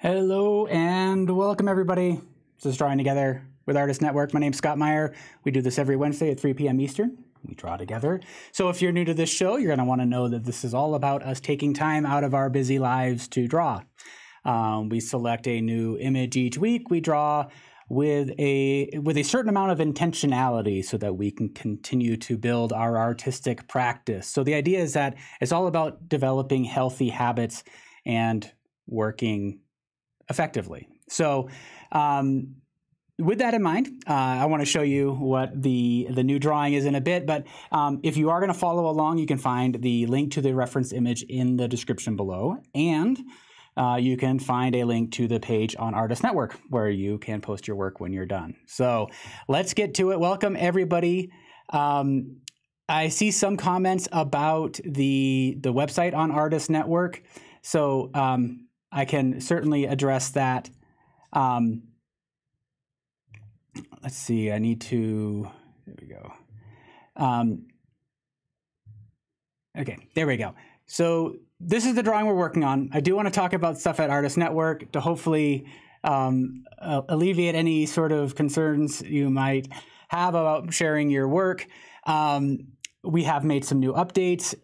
Hello and welcome everybody. This is Drawing Together with Artist Network. My name's Scott Maier. We do this every Wednesday at 3 p.m. Eastern. We draw together. So if you're new to this show, you're going to want to know that this is all about us taking time out of our busy lives to draw. Um, we select a new image each week. We draw with a with a certain amount of intentionality so that we can continue to build our artistic practice. So the idea is that it's all about developing healthy habits and working effectively. So um, with that in mind, uh, I want to show you what the the new drawing is in a bit. But um, if you are going to follow along, you can find the link to the reference image in the description below, and uh, you can find a link to the page on Artist Network where you can post your work when you're done. So let's get to it. Welcome, everybody. Um, I see some comments about the the website on Artist Network, so um, I can certainly address that. Um, let's see. I need to. There we go. Um, okay, there we go. So this is the drawing we're working on. I do want to talk about stuff at Artist Network to hopefully um, uh, alleviate any sort of concerns you might have about sharing your work. Um, we have made some new updates.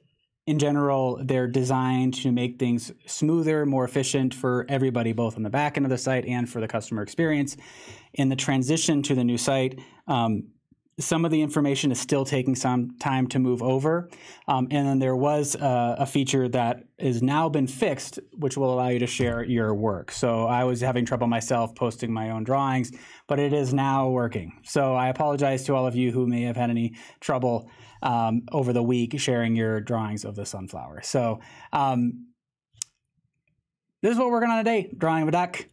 In general, they're designed to make things smoother, more efficient for everybody, both on the back end of the site and for the customer experience. In the transition to the new site, um, some of the information is still taking some time to move over. Um, and then there was a, a, feature that has now been fixed, which will allow you to share your work. So I was having trouble myself posting my own drawings, but it is now working. So I apologize to all of you who may have had any trouble um, over the week sharing your drawings of the sunflower. So um, this is what we're working on today, drawing of a duck.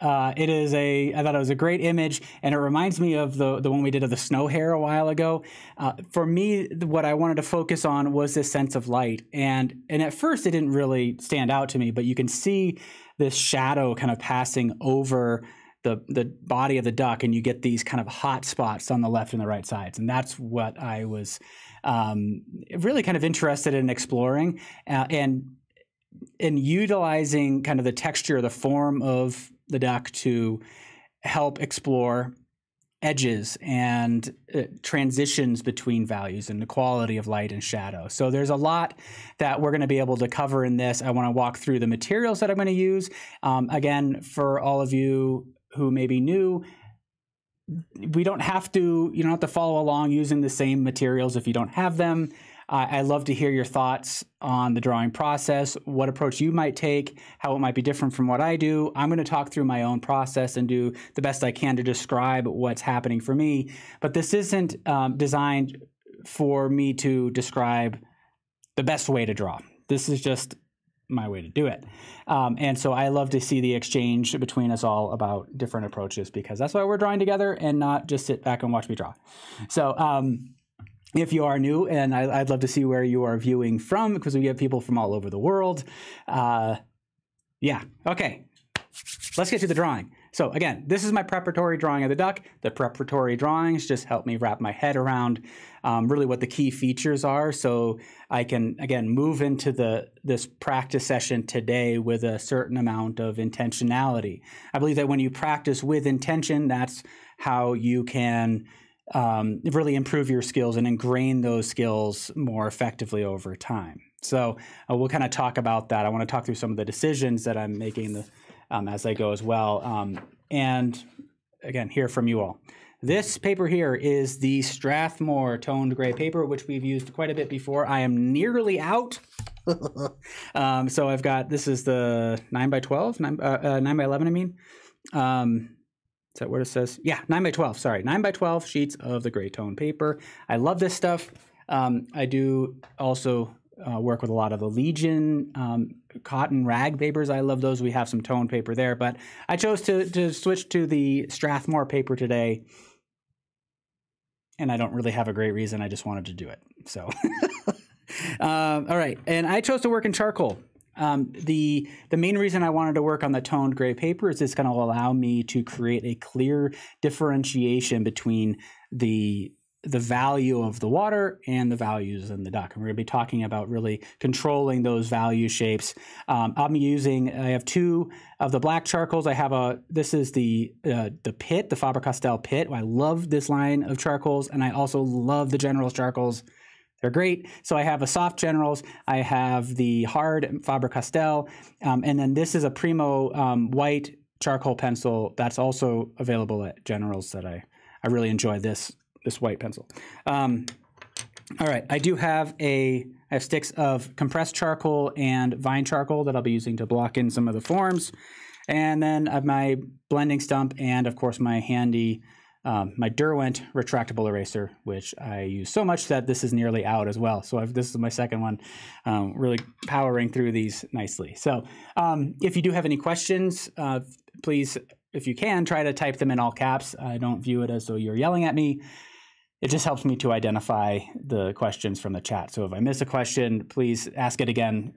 Uh, it is a, I thought it was a great image, and it reminds me of the the one we did of the snow hare a while ago. Uh, for me, what I wanted to focus on was this sense of light, and and at first it didn't really stand out to me, but you can see this shadow kind of passing over the the body of the duck, and you get these kind of hot spots on the left and the right sides, and that's what I was um, really kind of interested in exploring, uh, and in utilizing kind of the texture, the form of the duck to help explore edges and uh, transitions between values and the quality of light and shadow. So there's a lot that we're going to be able to cover in this. I want to walk through the materials that I'm going to use. Um, again, for all of you who may be new, we don't have to, you don't have to follow along using the same materials if you don't have them. I love to hear your thoughts on the drawing process, what approach you might take, how it might be different from what I do. I'm going to talk through my own process and do the best I can to describe what's happening for me. But this isn't um, designed for me to describe the best way to draw. This is just my way to do it. Um, and so I love to see the exchange between us all about different approaches because that's why we're drawing together and not just sit back and watch me draw. So, um, if you are new, and I, would love to see where you are viewing from because we have people from all over the world. Uh, yeah, okay. Let's get to the drawing. So again, this is my preparatory drawing of the duck. The preparatory drawings just help me wrap my head around um, really what the key features are. So I can, again, move into the this practice session today with a certain amount of intentionality. I believe that when you practice with intention, that's how you can um, really improve your skills and ingrain those skills more effectively over time. So uh, we'll kind of talk about that. I want to talk through some of the decisions that I'm making the, um, as I go as well, um, and again hear from you all. This paper here is the Strathmore toned gray paper, which we've used quite a bit before. I am nearly out. um, so I've got this is the nine by twelve, nine, uh, uh, nine by eleven. I mean, um, is that what it says? Yeah, 9 by 12. Sorry, 9 by 12 sheets of the gray tone paper. I love this stuff. Um, I do also uh, work with a lot of the Legion um, cotton rag papers. I love those. We have some tone paper there, but I chose to, to switch to the Strathmore paper today. And I don't really have a great reason. I just wanted to do it. So, um, all right. And I chose to work in charcoal. Um, the the main reason I wanted to work on the toned gray paper is it's going to allow me to create a clear differentiation between the the value of the water and the values in the duck. And we're going to be talking about really controlling those value shapes. Um, I'm using, I have two of the black charcoals. I have a, this is the uh, the Pitt, the Faber-Castell Pitt. I love this line of charcoals and I also love the General's charcoals. They're great. So I have a soft Generals. I have the hard Faber-Castell. Um, and then this is a Primo um, white charcoal pencil that's also available at Generals that I, I really enjoy this this white pencil. Um, all right, I do have a I have sticks of compressed charcoal and vine charcoal that I'll be using to block in some of the forms. And then I have my blending stump and of course my handy um, my Derwent retractable eraser, which I use so much that this is nearly out as well. So I've, this is my second one, um, really powering through these nicely. So um, if you do have any questions, uh, please, if you can, try to type them in all caps. I don't view it as though you're yelling at me it just helps me to identify the questions from the chat. So if I miss a question, please ask it again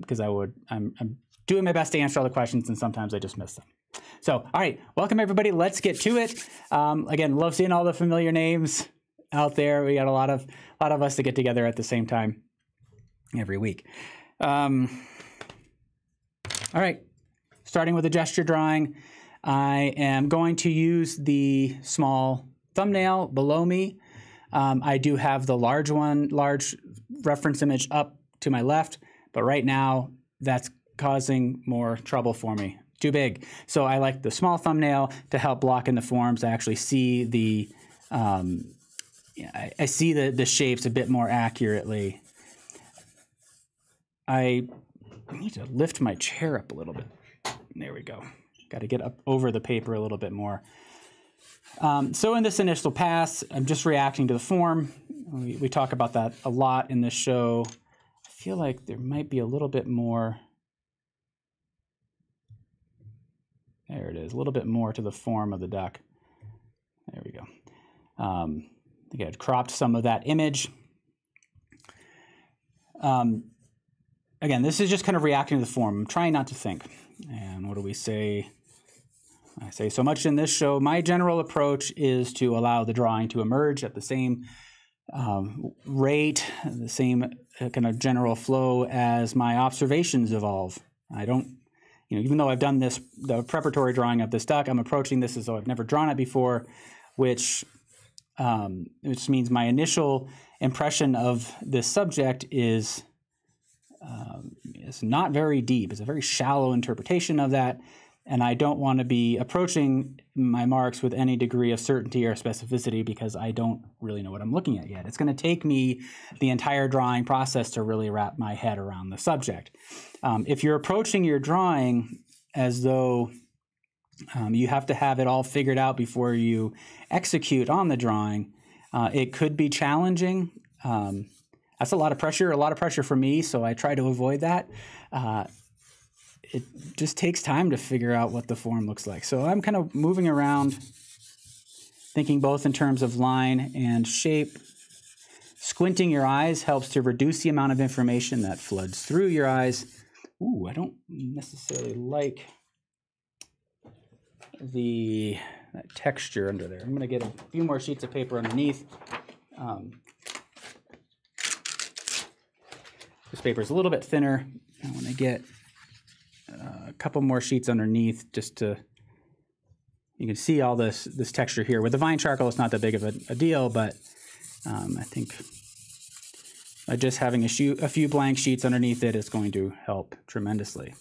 because um, I would I'm, I'm doing my best to answer all the questions, and sometimes I just miss them. So, all right, welcome everybody. Let's get to it. Um, again, love seeing all the familiar names out there. We got a lot of a lot of us to get together at the same time every week. Um, all right, starting with a gesture drawing, I am going to use the small thumbnail below me um, I do have the large one, large reference image up to my left, but right now that's causing more trouble for me. Too big. So I like the small thumbnail to help block in the forms. I actually see the um, I, I see the, the shapes a bit more accurately. I need to lift my chair up a little bit. There we go. Got to get up over the paper a little bit more. Um, so in this initial pass, I'm just reacting to the form. We, we talk about that a lot in this show. I feel like there might be a little bit more. There it is, a little bit more to the form of the duck. There we go. Um, I think I had cropped some of that image. Um, again, this is just kind of reacting to the form. I'm trying not to think. And what do we say? I say so much in this show. My general approach is to allow the drawing to emerge at the same um, rate, the same uh, kind of general flow as my observations evolve. I don't, you know, even though I've done this, the preparatory drawing of this duck, I'm approaching this as though I've never drawn it before, which, um, which means my initial impression of this subject is um, is not very deep. It's a very shallow interpretation of that and I don't want to be approaching my marks with any degree of certainty or specificity because I don't really know what I'm looking at yet. It's going to take me the entire drawing process to really wrap my head around the subject. Um, if you're approaching your drawing as though um, you have to have it all figured out before you execute on the drawing, uh, it could be challenging. Um, that's a lot of pressure, a lot of pressure for me, so I try to avoid that. Uh, it just takes time to figure out what the form looks like. So I'm kind of moving around, thinking both in terms of line and shape. Squinting your eyes helps to reduce the amount of information that floods through your eyes. Ooh, I don't necessarily like the texture under there. I'm going to get a few more sheets of paper underneath. Um, this paper is a little bit thinner. I want to get a couple more sheets underneath just to you can see all this this texture here. With the vine charcoal, it's not that big of a, a deal, but um, I think just having a, a few blank sheets underneath it is going to help tremendously.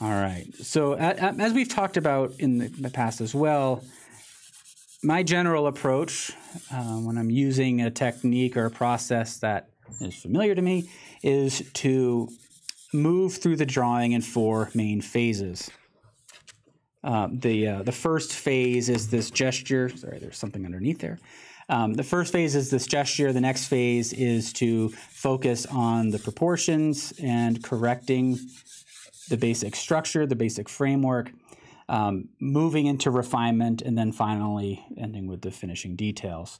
All right, so as we've talked about in the past as well, my general approach uh, when I'm using a technique or a process that is familiar to me is to move through the drawing in four main phases. Uh, the uh, the first phase is this gesture. Sorry, there's something underneath there. Um, the first phase is this gesture. The next phase is to focus on the proportions and correcting the basic structure, the basic framework, um, moving into refinement, and then finally ending with the finishing details.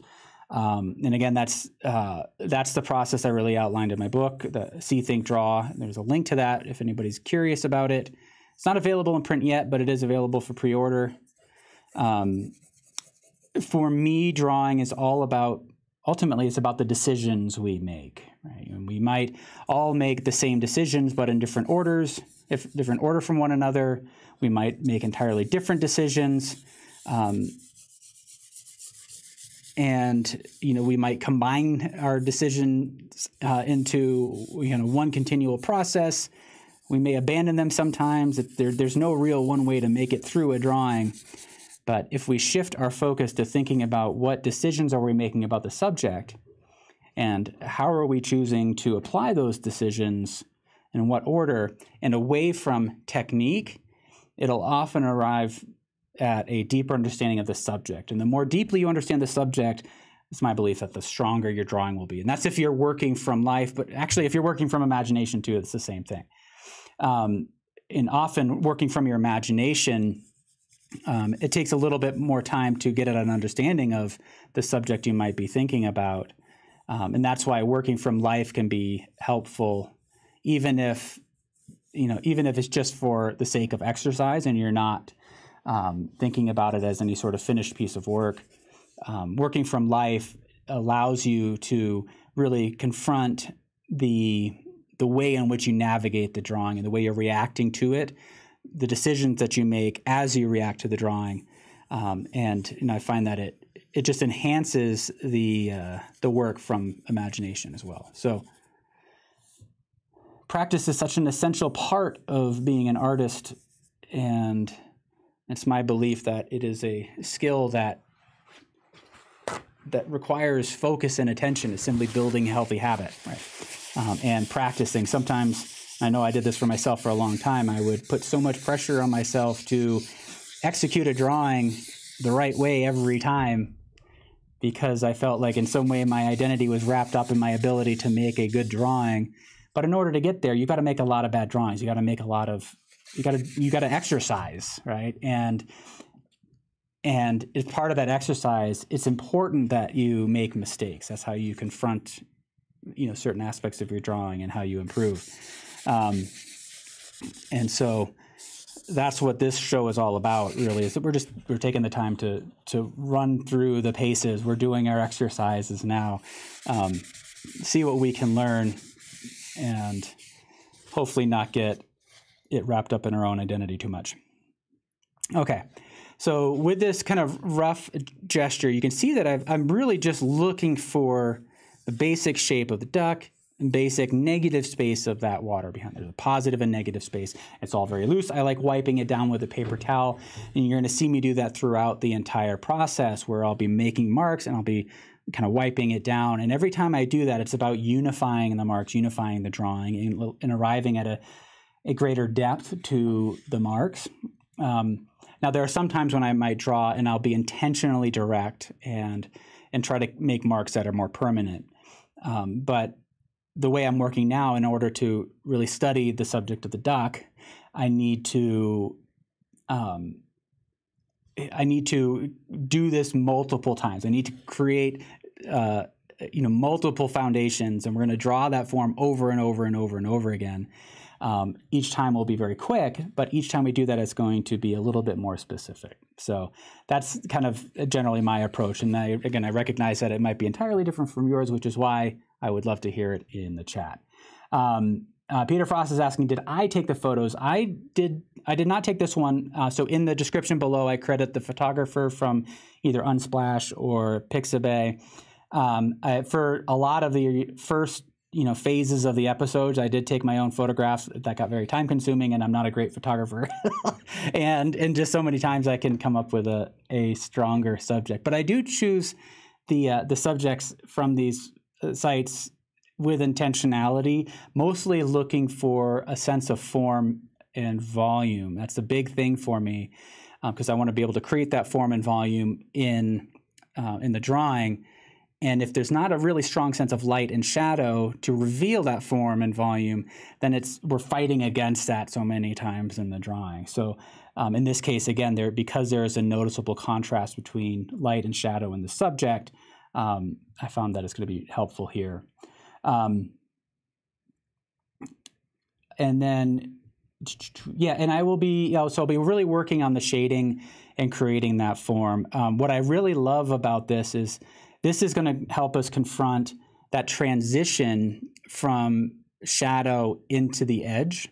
Um, and again, that's uh, that's the process I really outlined in my book, the See, Think, Draw. There's a link to that if anybody's curious about it. It's not available in print yet, but it is available for pre-order. Um, for me, drawing is all about ultimately it's about the decisions we make. Right? And we might all make the same decisions, but in different orders, if different order from one another. We might make entirely different decisions. Um, and you know we might combine our decisions uh, into you know one continual process. We may abandon them sometimes. There, there's no real one way to make it through a drawing. But if we shift our focus to thinking about what decisions are we making about the subject and how are we choosing to apply those decisions in what order and away from technique, it'll often arrive at a deeper understanding of the subject. And the more deeply you understand the subject, it's my belief that the stronger your drawing will be. And that's if you're working from life, but actually, if you're working from imagination too, it's the same thing. Um, and often, working from your imagination, um, it takes a little bit more time to get at an understanding of the subject you might be thinking about. Um, and that's why working from life can be helpful, even if you know, even if it's just for the sake of exercise and you're not um, thinking about it as any sort of finished piece of work. Um, working from life allows you to really confront the the way in which you navigate the drawing and the way you're reacting to it the decisions that you make as you react to the drawing, um, and you know, I find that it it just enhances the uh, the work from imagination as well. So practice is such an essential part of being an artist, and it's my belief that it is a skill that that requires focus and attention. Is simply building a healthy habit, right? Um, and practicing. Sometimes I know I did this for myself for a long time. I would put so much pressure on myself to execute a drawing the right way every time because I felt like in some way my identity was wrapped up in my ability to make a good drawing. But in order to get there, you've got to make a lot of bad drawings. You got to make a lot of you got to you got to exercise, right? And and as part of that exercise, it's important that you make mistakes. That's how you confront you know certain aspects of your drawing and how you improve. Um, and so that's what this show is all about really is that we're just we're taking the time to to run through the paces we're doing our exercises now um, see what we can learn and hopefully not get it wrapped up in our own identity too much. Okay so with this kind of rough gesture you can see that i am really just looking for the basic shape of the duck and basic negative space of that water behind there's a positive and negative space. It's all very loose. I like wiping it down with a paper towel and you're going to see me do that throughout the entire process where i'll be making marks and i'll be kind of wiping it down. And every time i do that it's about unifying the marks unifying the drawing and, and arriving at a, a greater depth to the marks um, now there are some times when i might draw and i'll be intentionally direct and and try to make marks that are more permanent um, but the way I'm working now, in order to really study the subject of the duck, I need to um, I need to do this multiple times. I need to create uh, you know multiple foundations, and we're going to draw that form over and over and over and over again. Um, each time will be very quick, but each time we do that, it's going to be a little bit more specific. So that's kind of generally my approach. And I, again, I recognize that it might be entirely different from yours, which is why I would love to hear it in the chat. Um, uh, Peter Frost is asking, did I take the photos? I did. I did not take this one. Uh, so in the description below, I credit the photographer from either Unsplash or Pixabay. Um, I, for a lot of the first you know phases of the episodes, I did take my own photographs. That got very time consuming, and I'm not a great photographer. and and just so many times I can come up with a a stronger subject. But I do choose the uh, the subjects from these uh, sites with intentionality, mostly looking for a sense of form and volume. That's the big thing for me because uh, I want to be able to create that form and volume in uh, in the drawing. And if there's not a really strong sense of light and shadow to reveal that form and volume, then it's we're fighting against that so many times in the drawing. So um, in this case, again, there because there is a noticeable contrast between light and shadow in the subject, um, I found that it's going to be helpful here. Um, and then yeah, and I will be, you know, so I'll be really working on the shading and creating that form. Um, what I really love about this is this is going to help us confront that transition from shadow into the edge.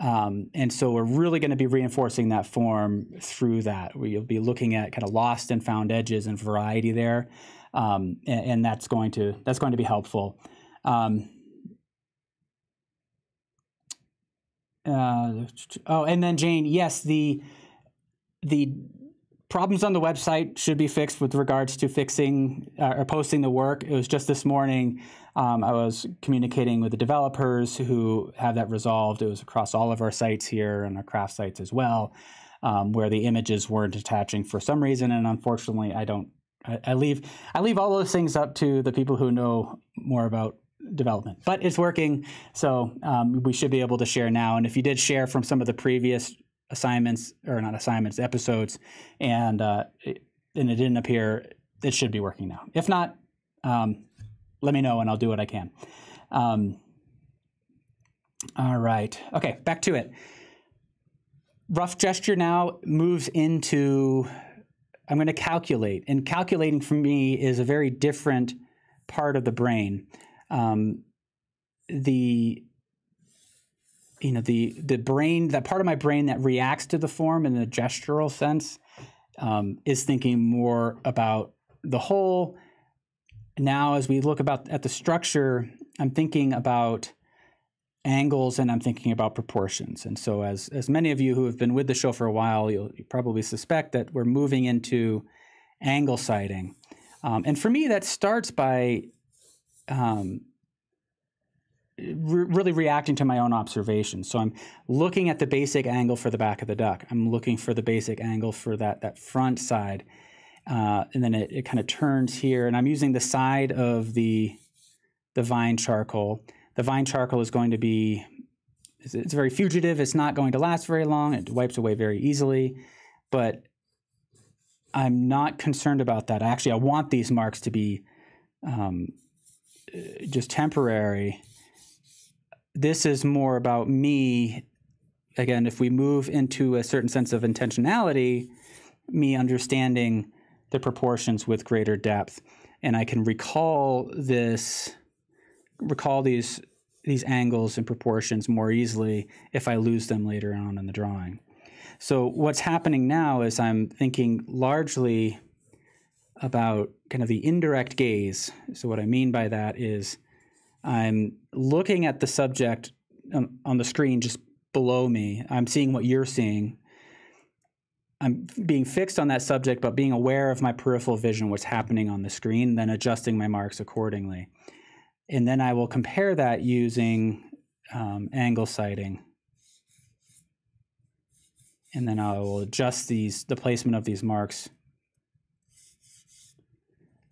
Um, and so we're really going to be reinforcing that form through that, you'll be looking at kind of lost and found edges and variety there, um, and, and, that's going to that's going to be helpful. Um, uh, oh, and then Jane, yes, the the problems on the website should be fixed with regards to fixing uh, or posting the work. It was just this morning. Um, I was communicating with the developers who have that resolved. It was across all of our sites here and our craft sites as well, um, where the images weren't attaching for some reason. And unfortunately, I don't. I, leave I leave all those things up to the people who know more about development. But it's working, so um, we should be able to share now. And if you did share from some of the previous assignments or not assignments episodes and uh, it, and it didn't appear it should be working now. If not um, let me know and i'll do what i can. Um, all right. Okay back to it. Rough gesture now moves into i'm going to calculate and calculating for me is a very different part of the brain. Um, the you know the the brain that part of my brain that reacts to the form in the gestural sense um, is thinking more about the whole. Now as we look about at the structure i'm thinking about angles and i'm thinking about proportions. And so as as many of you who have been with the show for a while you'll you probably suspect that we're moving into angle sighting. Um, and for me that starts by um, re- really reacting to my own observations. So I'm looking at the basic angle for the back of the duck. I'm looking for the basic angle for that that front side, uh, and then it, it kind of turns here. And I'm using the side of the the vine charcoal. The vine charcoal is going to be it's, it's very fugitive. It's not going to last very long. It wipes away very easily, but I'm not concerned about that. Actually, I want these marks to be um, just temporary this is more about me. Again, if we move into a certain sense of intentionality, me understanding the proportions with greater depth, and I can recall this, recall these these angles and proportions more easily if I lose them later on in the drawing. So what's happening now is I'm thinking largely about kind of the indirect gaze. So what I mean by that is I'm looking at the subject on, on the screen just below me. I'm seeing what you're seeing. I'm being fixed on that subject, but being aware of my peripheral vision, what's happening on the screen, then adjusting my marks accordingly. And then I will compare that using um, angle sighting. And then I will adjust these the placement of these marks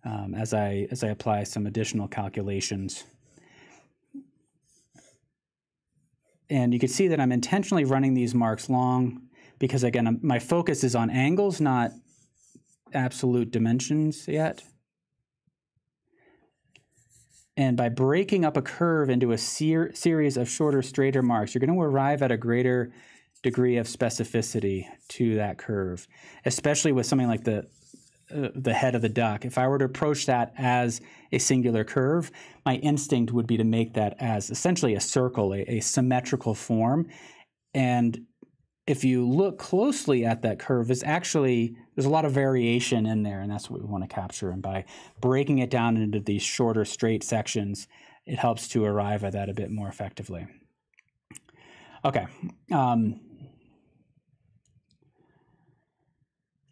um, as I as I apply some additional calculations. And you can see that I'm intentionally running these marks long because again, my focus is on angles, not absolute dimensions yet. And by breaking up a curve into a ser series of shorter, straighter marks, you're going to arrive at a greater degree of specificity to that curve, especially with something like the uh, the head of the duck. If I were to approach that as a singular curve, my instinct would be to make that as essentially a circle, a, a symmetrical form. And if you look closely at that curve, is actually there's a lot of variation in there, and that's what we want to capture. And by breaking it down into these shorter, straight sections, it helps to arrive at that a bit more effectively. Okay. Um,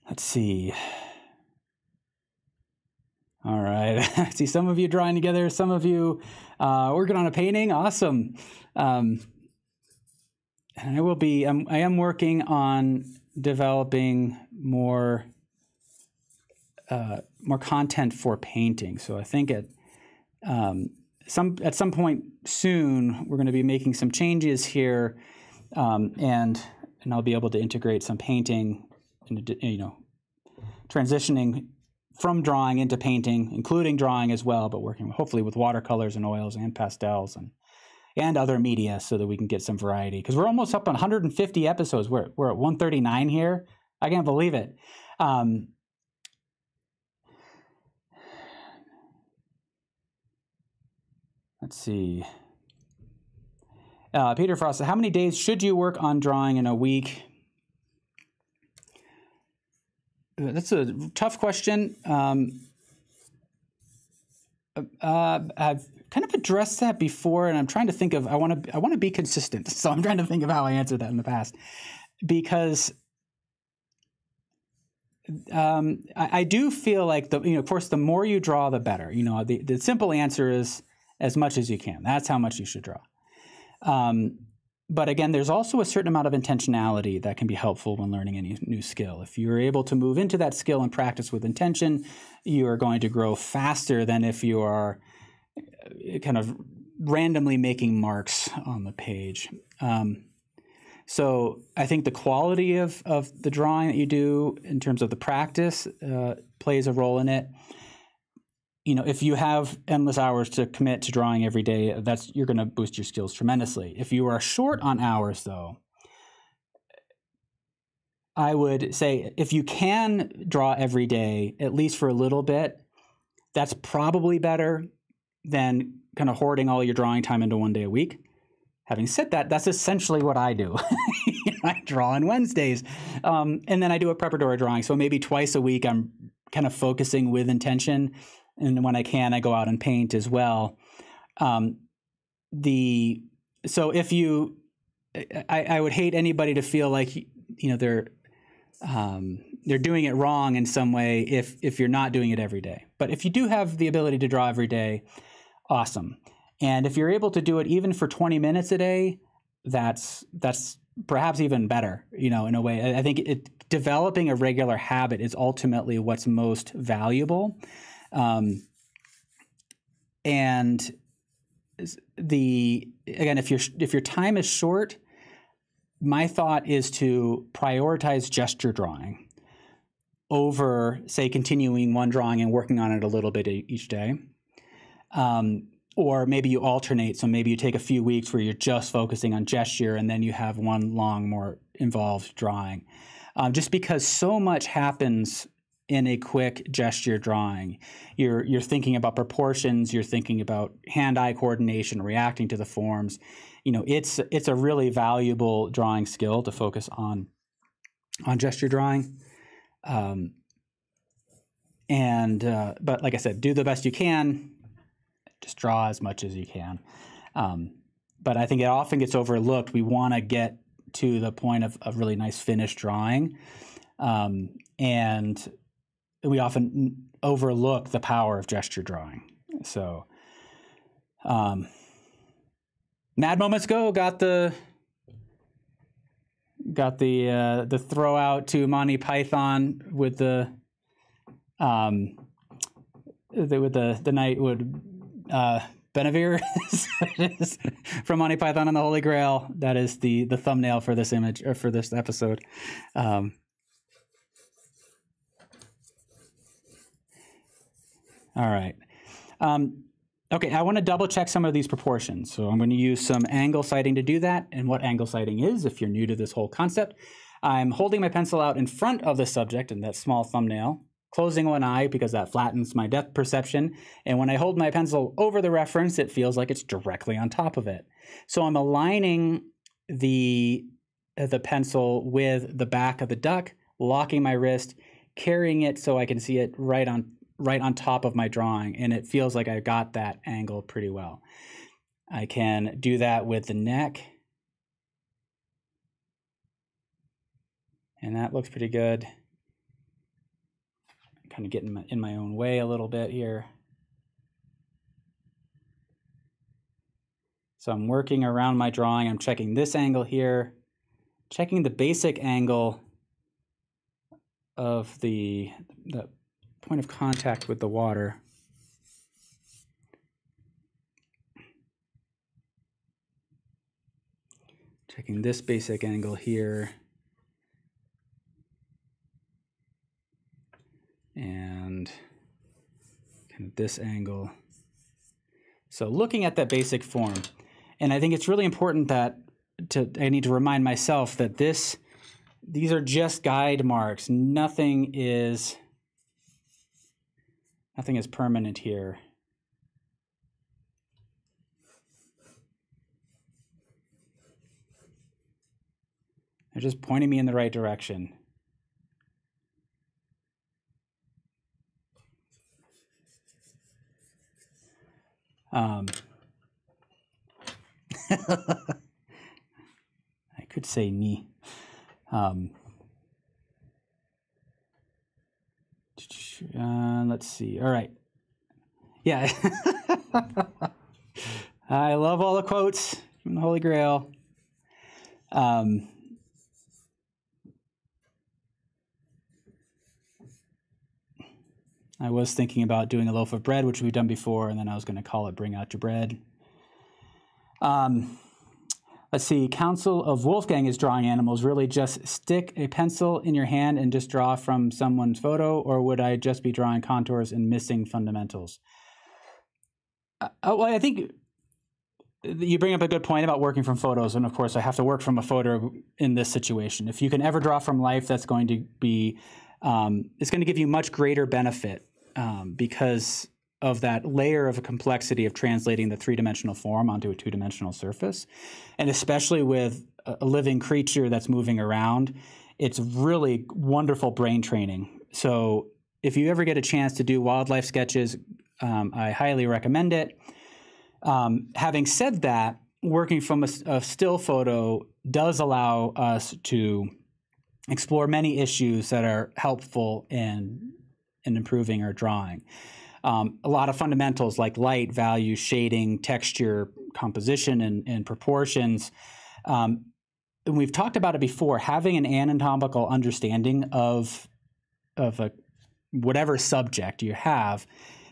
let's see. All right. I see some of you drawing together, some of you uh, working on a painting. Awesome. Um, and I will be, I'm, I am working on developing more uh, more content for painting. So I think at um, some at some point soon we're going to be making some changes here, um, and and I'll be able to integrate some painting, and you know, transitioning from drawing into painting, including drawing as well, but working hopefully with watercolors and oils and pastels and and other media so that we can get some variety. Because we're almost up on 150 episodes. We're, we're at 139 here. I can't believe it. Um, let's see. Uh, Peter Frost, how many days should you work on drawing in a week? That's a tough question. Um, uh, I've kind of addressed that before, and I'm trying to think of. I want to. I want to be consistent, so I'm trying to think of how I answered that in the past, because um, I, I, do feel like the. You know, of course, the more you draw, the better. You know, the the simple answer is as much as you can. That's how much you should draw. Um, but again, there's also a certain amount of intentionality that can be helpful when learning any new skill. If you're able to move into that skill and practice with intention, you are going to grow faster than if you are uh, kind of randomly making marks on the page. Um, so I think the quality of, of the drawing that you do in terms of the practice uh, plays a role in it you know, if you have endless hours to commit to drawing every day, that's you're going to boost your skills tremendously. If you are short on hours, though, I would say if you can draw every day, at least for a little bit, that's probably better than kind of hoarding all your drawing time into one day a week. Having said that, that's essentially what I do. I draw on Wednesdays, um, and then I do a preparatory drawing. So maybe twice a week, I'm kind of focusing with intention and when I can, I go out and paint as well. Um, the so if you, I, I would hate anybody to feel like you know they're um, they're doing it wrong in some way if if you're not doing it every day. But if you do have the ability to draw every day, awesome. And if you're able to do it even for 20 minutes a day, that's that's perhaps even better. You know, in a way, I think it, developing a regular habit is ultimately what's most valuable. Um, and the again, if your if your time is short, my thought is to prioritize gesture drawing over, say, continuing one drawing and working on it a little bit each day. Um, or maybe you alternate. So maybe you take a few weeks where you're just focusing on gesture and then you have one long, more involved drawing. Um, just because so much happens in a quick gesture drawing. You're you're thinking about proportions, you're thinking about hand-eye coordination, reacting to the forms. You know, it's it's a really valuable drawing skill to focus on on gesture drawing. Um, and uh, but like I said, do the best you can. Just draw as much as you can. Um, but I think it often gets overlooked. We want to get to the point of, of really nice finished drawing. Um, and we often overlook the power of gesture drawing. So, um, Mad Moments Go got the got the uh, the throw out to Monty Python with the um the, with the the knight would uh, Bedevere from Monty Python and the Holy Grail. That is the the thumbnail for this image or for this episode. Um, All right. Um, okay, I want to double check some of these proportions. So I'm going to use some angle sighting to do that. And what angle sighting is, if you're new to this whole concept, I'm holding my pencil out in front of the subject in that small thumbnail, closing one eye because that flattens my depth perception. And when I hold my pencil over the reference, it feels like it's directly on top of it. So I'm aligning the, the pencil with the back of the duck, locking my wrist, carrying it so I can see it right on right on top of my drawing and it feels like I got that angle pretty well. I can do that with the neck. And that looks pretty good. I'm kind of getting my, in my own way a little bit here. So I'm working around my drawing. I'm checking this angle here, checking the basic angle of the, the point of contact with the water. Checking this basic angle here. And kind of this angle. So looking at that basic form, And I think it's really important that to I need to remind myself that this these are just guide marks. Nothing is nothing is permanent here. They're just pointing me in the right direction. Um, I could say knee. Um, uh, let's see. All right. Yeah. I love all the quotes from the Holy Grail. Um, I was thinking about doing a loaf of bread, which we've done before, and then I was going to call it Bring Out Your Bread. Um, let's see, Council of Wolfgang is drawing animals. Really just stick a pencil in your hand and just draw from someone's photo, or would I just be drawing contours and missing fundamentals? Uh, uh well, I think you bring up a good point about working from photos, and of course, I have to work from a photo in this situation. If you can ever draw from life, that's going to be um, it's going to give you much greater benefit um, because of that layer of complexity of translating the three-dimensional form onto a two-dimensional surface. And especially with a living creature that's moving around it's really wonderful brain training. So if you ever get a chance to do wildlife sketches um, i highly recommend it. Um, having said that working from a, a still photo does allow us to explore many issues that are helpful in in improving our drawing. Um, a lot of fundamentals like light, value, shading, texture, composition, and, and proportions. Um, and we've talked about it before. Having an anatomical understanding of of a whatever subject you have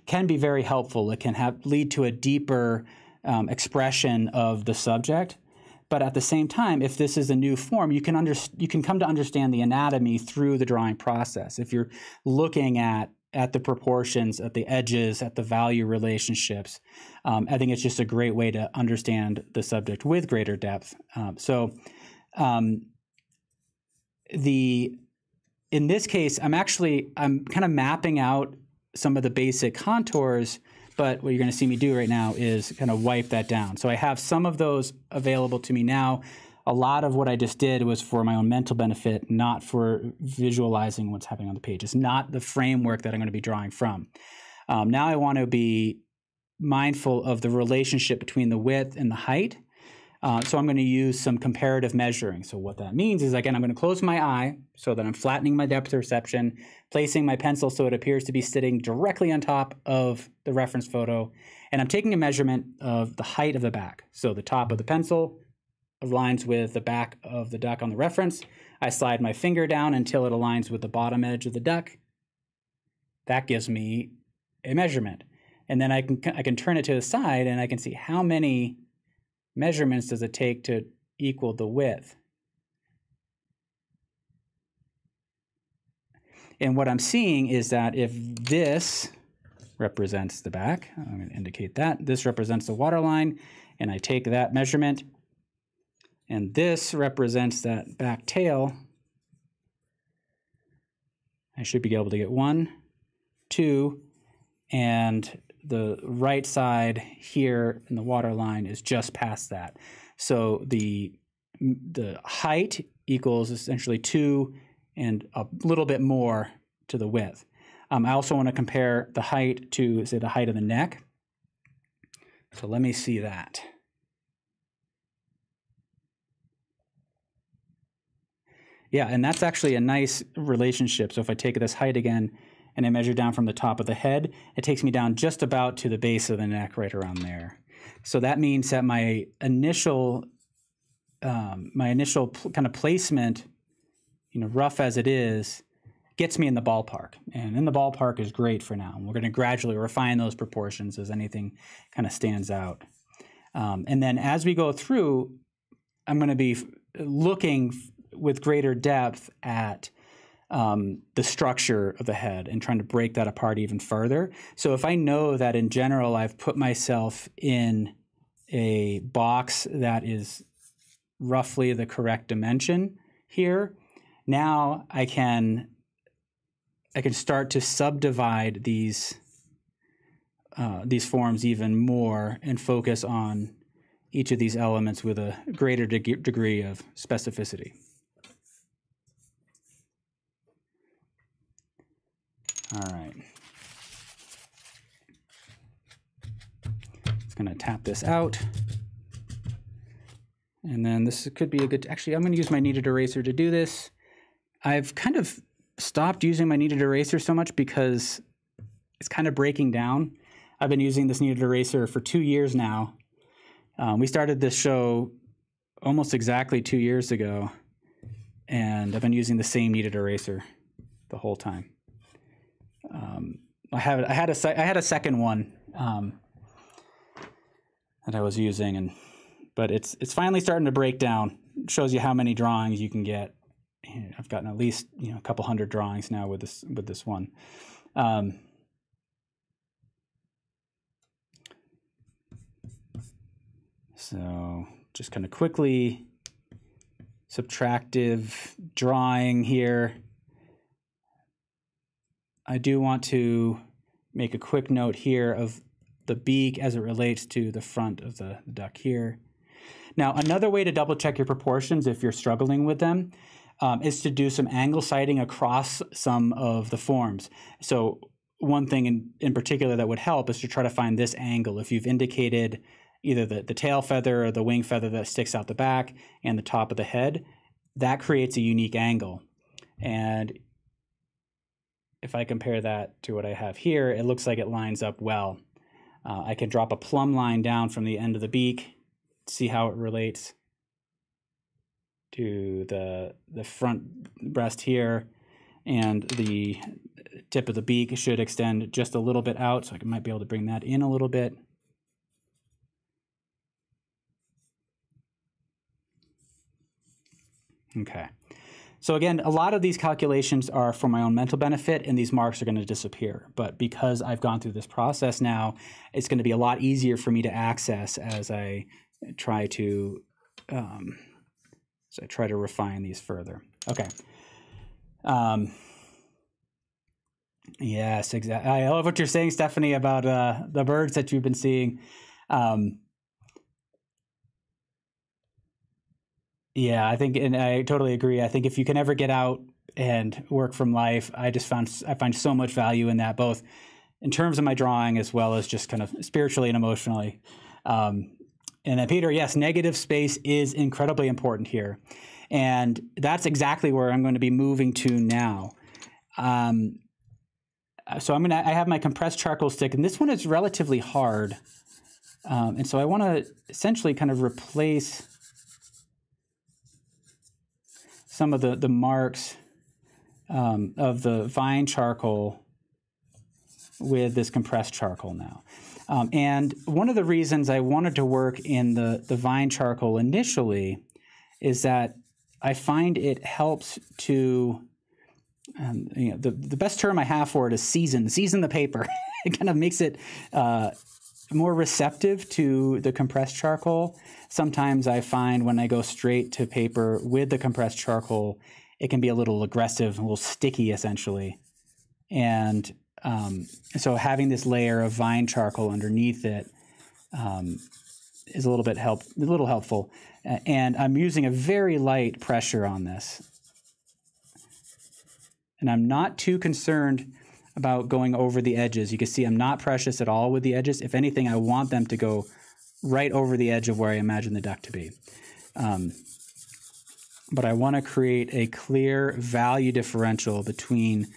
can be very helpful. It can have lead to a deeper um, expression of the subject. But at the same time, if this is a new form, you can under, you can come to understand the anatomy through the drawing process. If you're looking at at the proportions, at the edges, at the value relationships, um, I think it's just a great way to understand the subject with greater depth. Um, so, um, the in this case, I'm actually I'm kind of mapping out some of the basic contours but what you're going to see me do right now is kind of wipe that down. So I have some of those available to me now. A lot of what I just did was for my own mental benefit, not for visualizing what's happening on the page. It's not the framework that I'm going to be drawing from. Um, now I want to be mindful of the relationship between the width and the height. Uh, so I'm going to use some comparative measuring. So what that means is, again, I'm going to close my eye so that I'm flattening my depth perception, placing my pencil so it appears to be sitting directly on top of the reference photo, and I'm taking a measurement of the height of the back. So the top of the pencil aligns with the back of the duck on the reference. I slide my finger down until it aligns with the bottom edge of the duck. That gives me a measurement. And then I can, I can turn it to the side and I can see how many measurements does it take to equal the width? And what I'm seeing is that if this represents the back, I'm going to indicate that, this represents the water line, and I take that measurement, and this represents that back tail, I should be able to get one, two, and the right side here in the water line is just past that. So the the height equals essentially two and a little bit more to the width. Um, I also want to compare the height to, say, the height of the neck. So let me see that. Yeah, and that's actually a nice relationship. So if I take this height again, and I measure down from the top of the head, it takes me down just about to the base of the neck, right around there. So that means that my initial um, my initial kind of placement, you know, rough as it is, gets me in the ballpark. And in the ballpark is great for now. We're going to gradually refine those proportions as anything kind of stands out. Um, and then as we go through, I'm going to be looking with greater depth at um, the structure of the head and trying to break that apart even further. So if I know that in general I've put myself in a box that is roughly the correct dimension here, now I can I can start to subdivide these uh, these forms even more and focus on each of these elements with a greater deg- degree of specificity. All right. It's going to tap this out. And then this could be a good, actually, I'm going to use my kneaded eraser to do this. I've kind of stopped using my kneaded eraser so much because it's kind of breaking down. I've been using this kneaded eraser for two years now. Um, we started this show almost exactly two years ago, and I've been using the same kneaded eraser the whole time. Um, I have I had a I had a second one um, that I was using, and but it's it's finally starting to break down. It shows you how many drawings you can get. I've gotten at least you know a couple hundred drawings now with this with this one. Um, so just kind of quickly subtractive drawing here. I do want to make a quick note here of the beak as it relates to the front of the duck here. Now, another way to double check your proportions if you're struggling with them um, is to do some angle sighting across some of the forms. So one thing in, in particular that would help is to try to find this angle. If you've indicated either the, the tail feather or the wing feather that sticks out the back and the top of the head, that creates a unique angle. And if I compare that to what I have here, it looks like it lines up well. Uh, I can drop a plumb line down from the end of the beak, see how it relates to the, the front breast here, and the tip of the beak should extend just a little bit out, so I might be able to bring that in a little bit. Okay. So again, a lot of these calculations are for my own mental benefit and these marks are going to disappear. But because I've gone through this process now, it's going to be a lot easier for me to access as I try to um, so I try to refine these further. Okay. Um, yes, exactly. I love what you're saying, Stephanie, about uh, the birds that you've been seeing. Um, Yeah, I think, and I totally agree. I think if you can ever get out and work from life, I just found I find so much value in that, both in terms of my drawing as well as just kind of spiritually and emotionally. Um, and then Peter, yes, negative space is incredibly important here, and that's exactly where I'm going to be moving to now. Um, so I'm gonna I have my compressed charcoal stick, and this one is relatively hard, um, and so I want to essentially kind of replace some of the, the marks um, of the vine charcoal with this compressed charcoal now. Um, and one of the reasons I wanted to work in the, the vine charcoal initially is that I find it helps to, um, you know, the, the best term I have for it is season, season the paper. it kind of makes it uh, more receptive to the compressed charcoal. Sometimes I find when I go straight to paper with the compressed charcoal, it can be a little aggressive, a little sticky essentially. And um, so having this layer of vine charcoal underneath it um, is a little bit help, a little helpful. And I'm using a very light pressure on this. And I'm not too concerned about going over the edges. You can see I'm not precious at all with the edges. If anything, I want them to go right over the edge of where I imagine the duck to be. Um, but I want to create a clear value differential between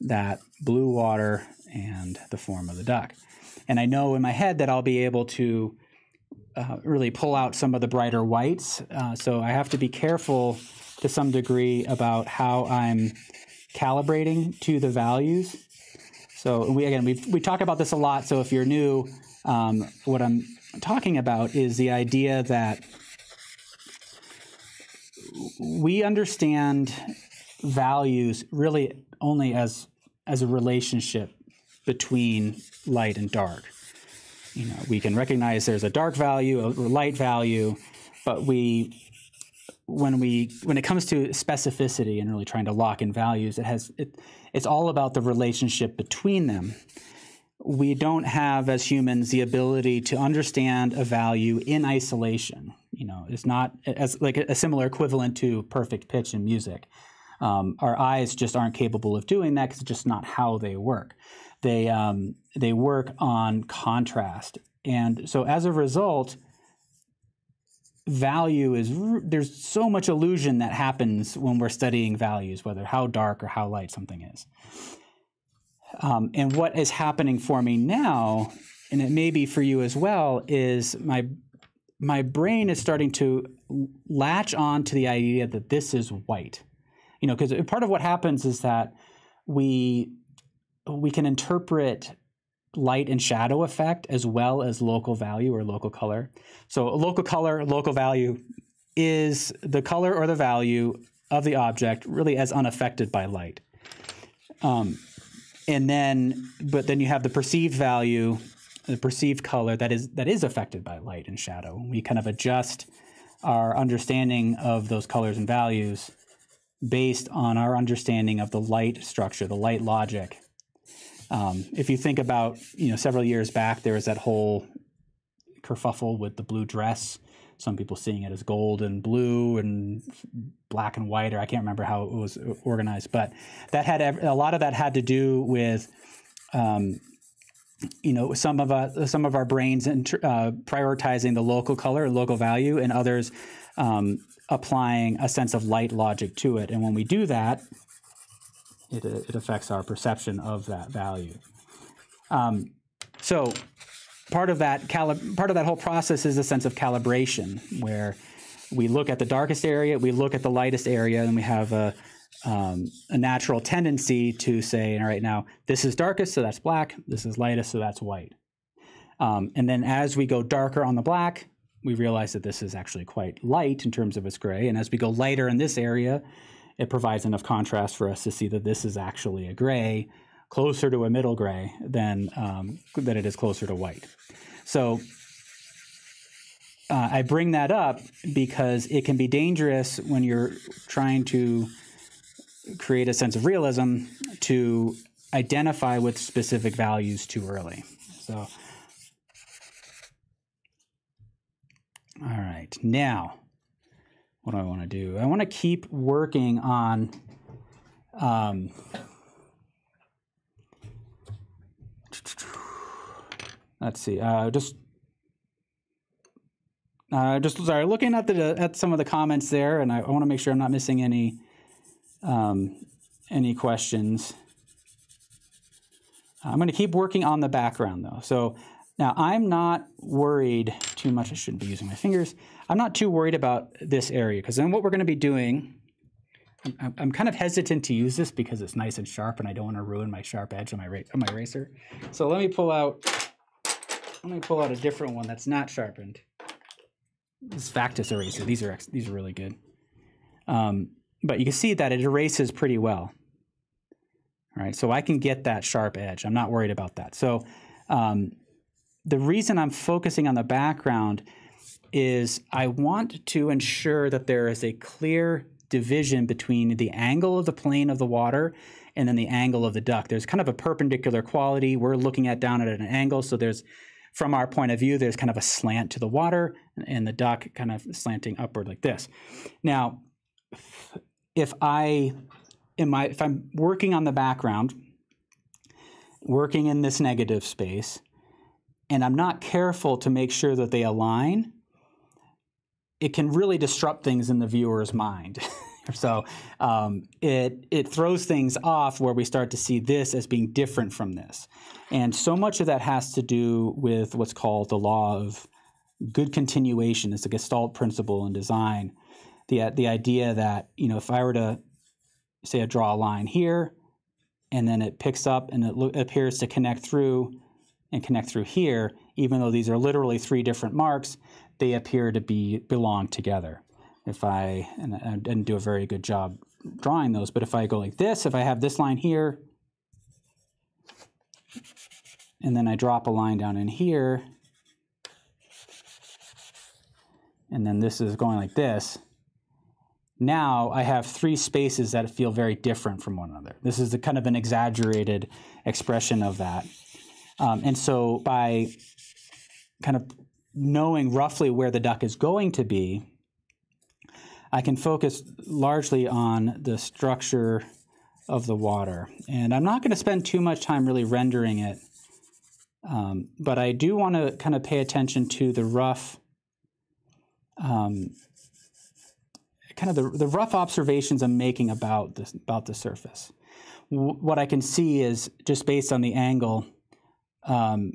that blue water and the form of the duck. And I know in my head that I'll be able to uh, really pull out some of the brighter whites. Uh, so I have to be careful to some degree about how I'm calibrating to the values. So we again we we talk about this a lot. So if you're new, um, what I'm talking about is the idea that we understand values really only as as a relationship between light and dark. you know, we can recognize there's a dark value, a light value, but we when we when it comes to specificity and really trying to lock in values, it has it, it's all about the relationship between them. We don't have as humans the ability to understand a value in isolation. You know, it's not as like a, similar equivalent to perfect pitch in music. Um, our eyes just aren't capable of doing that because it's just not how they work. They um, they work on contrast, and so as a result, value is there's so much illusion that happens when we're studying values, whether how dark or how light something is. Um, and what is happening for me now, and it may be for you as well, is my my brain is starting to latch on to the idea that this is white. You know, because part of what happens is that we we can interpret light and shadow effect as well as local value or local color. So local color, local value is the color or the value of the object really as unaffected by light. Um, and then, but then you have the perceived value, the perceived color that is that is affected by light and shadow. We kind of adjust our understanding of those colors and values based on our understanding of the light structure, the light logic um, if you think about, you know, several years back, there was that whole kerfuffle with the blue dress. Some people seeing it as gold and blue and black and white, or I can't remember how it was organized, but that had a lot of that had to do with, um, you know, some of us, some of our brains and uh, prioritizing the local color, and local value, and others um, applying a sense of light logic to it. And when we do that, it, it affects our perception of that value. Um, so part of that part of that whole process is a sense of calibration, where we look at the darkest area, we look at the lightest area, and we have a um, a natural tendency to say, all right, now this is darkest, so that's black. This is lightest, so that's white. Um, and then as we go darker on the black, we realize that this is actually quite light in terms of its gray. And as we go lighter in this area, it provides enough contrast for us to see that this is actually a gray, closer to a middle gray than um, than it is closer to white. So uh, I bring that up because it can be dangerous when you're trying to create a sense of realism to identify with specific values too early. So, all right, now what do I want to do? I want to keep working on um, let's see, uh, just uh, just sorry, looking at the at some of the comments there, and I, I want to make sure I'm not missing any um, any questions. I'm going to keep working on the background though. So now I'm not worried too much. I shouldn't be using my fingers. I'm not too worried about this area because then what we're going to be doing, I'm, I'm, kind of hesitant to use this because it's nice and sharp and I don't want to ruin my sharp edge on my, on my eraser. So let me pull out, let me pull out a different one that's not sharpened. This Factis eraser. These are these are really good. Um, but you can see that it erases pretty well. All right, so I can get that sharp edge. I'm not worried about that. So um, the reason I'm focusing on the background is I want to ensure that there is a clear division between the angle of the plane of the water and then the angle of the duck. There's kind of a perpendicular quality. We're looking at down at an angle, so there's from our point of view, there's kind of a slant to the water and the duck kind of slanting upward like this. Now, if I am I if I'm working on the background, working in this negative space, and I'm not careful to make sure that they align, it can really disrupt things in the viewer's mind. so um, it it throws things off where we start to see this as being different from this, and so much of that has to do with what's called the law of good continuation. It's a Gestalt principle in design. The the idea that you know if I were to say I draw a line here, and then it picks up and it lo- appears to connect through and connect through here, even though these are literally three different marks, they appear to be belong together. If I and I didn't do a very good job drawing those, but if I go like this, if I have this line here, and then I drop a line down in here, and then this is going like this, now I have three spaces that feel very different from one another. This is a, kind of an exaggerated expression of that. Um, and so by kind of knowing roughly where the duck is going to be, I can focus largely on the structure of the water. And I'm not going to spend too much time really rendering it, um, but I do want to kind of pay attention to the rough, um, kind of the, the rough observations I'm making about the, about the surface. W what I can see is just based on the angle, um,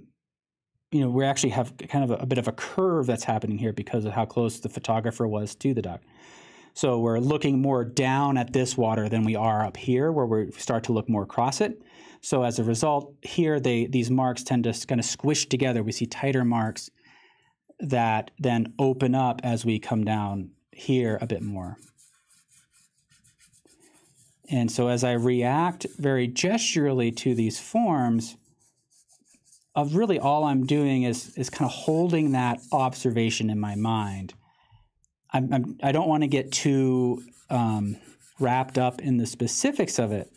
you know, we actually have kind of a, a, bit of a curve that's happening here because of how close the photographer was to the duck. So we're looking more down at this water than we are up here where we start to look more across it. So as a result, here they these marks tend to kind of squish together. We see tighter marks that then open up as we come down here a bit more. And so as I react very gesturally to these forms, of really all I'm doing is is kind of holding that observation in my mind I'm, I'm, I do not want to get too um, wrapped up in the specifics of it,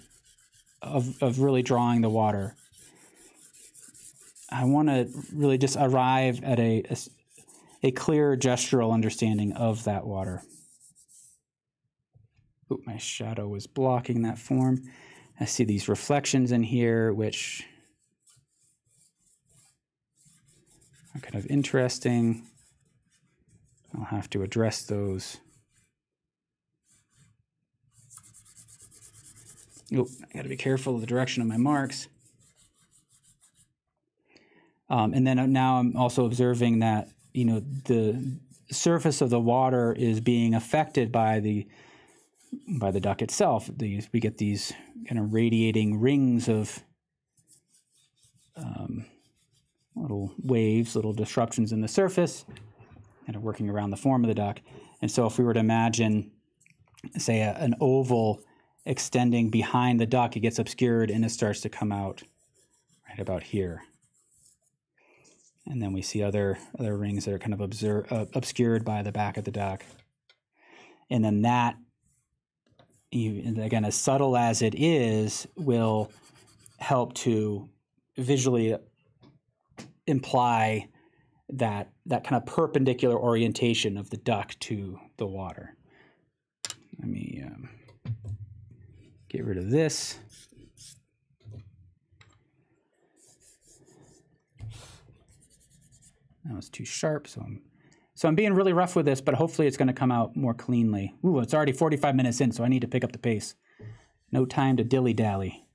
of, of really drawing the water. I want to really just arrive at a, a, a clear gestural understanding of that water. Oop, my shadow was blocking that form. I see these reflections in here, which are kind of interesting. I'll have to address those. Oh, I got to be careful of the direction of my marks. Um, and then now I'm also observing that you know the surface of the water is being affected by the by the duck itself. These we get these kind of radiating rings of um, little waves, little disruptions in the surface kind of working around the form of the duck. And so if we were to imagine, say, a, an oval extending behind the duck, it gets obscured and it starts to come out right about here. And then we see other other rings that are kind of obsur- uh, obscured by the back of the duck. And then that, you, again, as subtle as it is, will help to visually imply that that kind of perpendicular orientation of the duck to the water. Let me um, get rid of this. That was too sharp, so I'm so I'm being really rough with this, but hopefully it's going to come out more cleanly. Ooh, it's already 45 minutes in, so I need to pick up the pace. No time to dilly-dally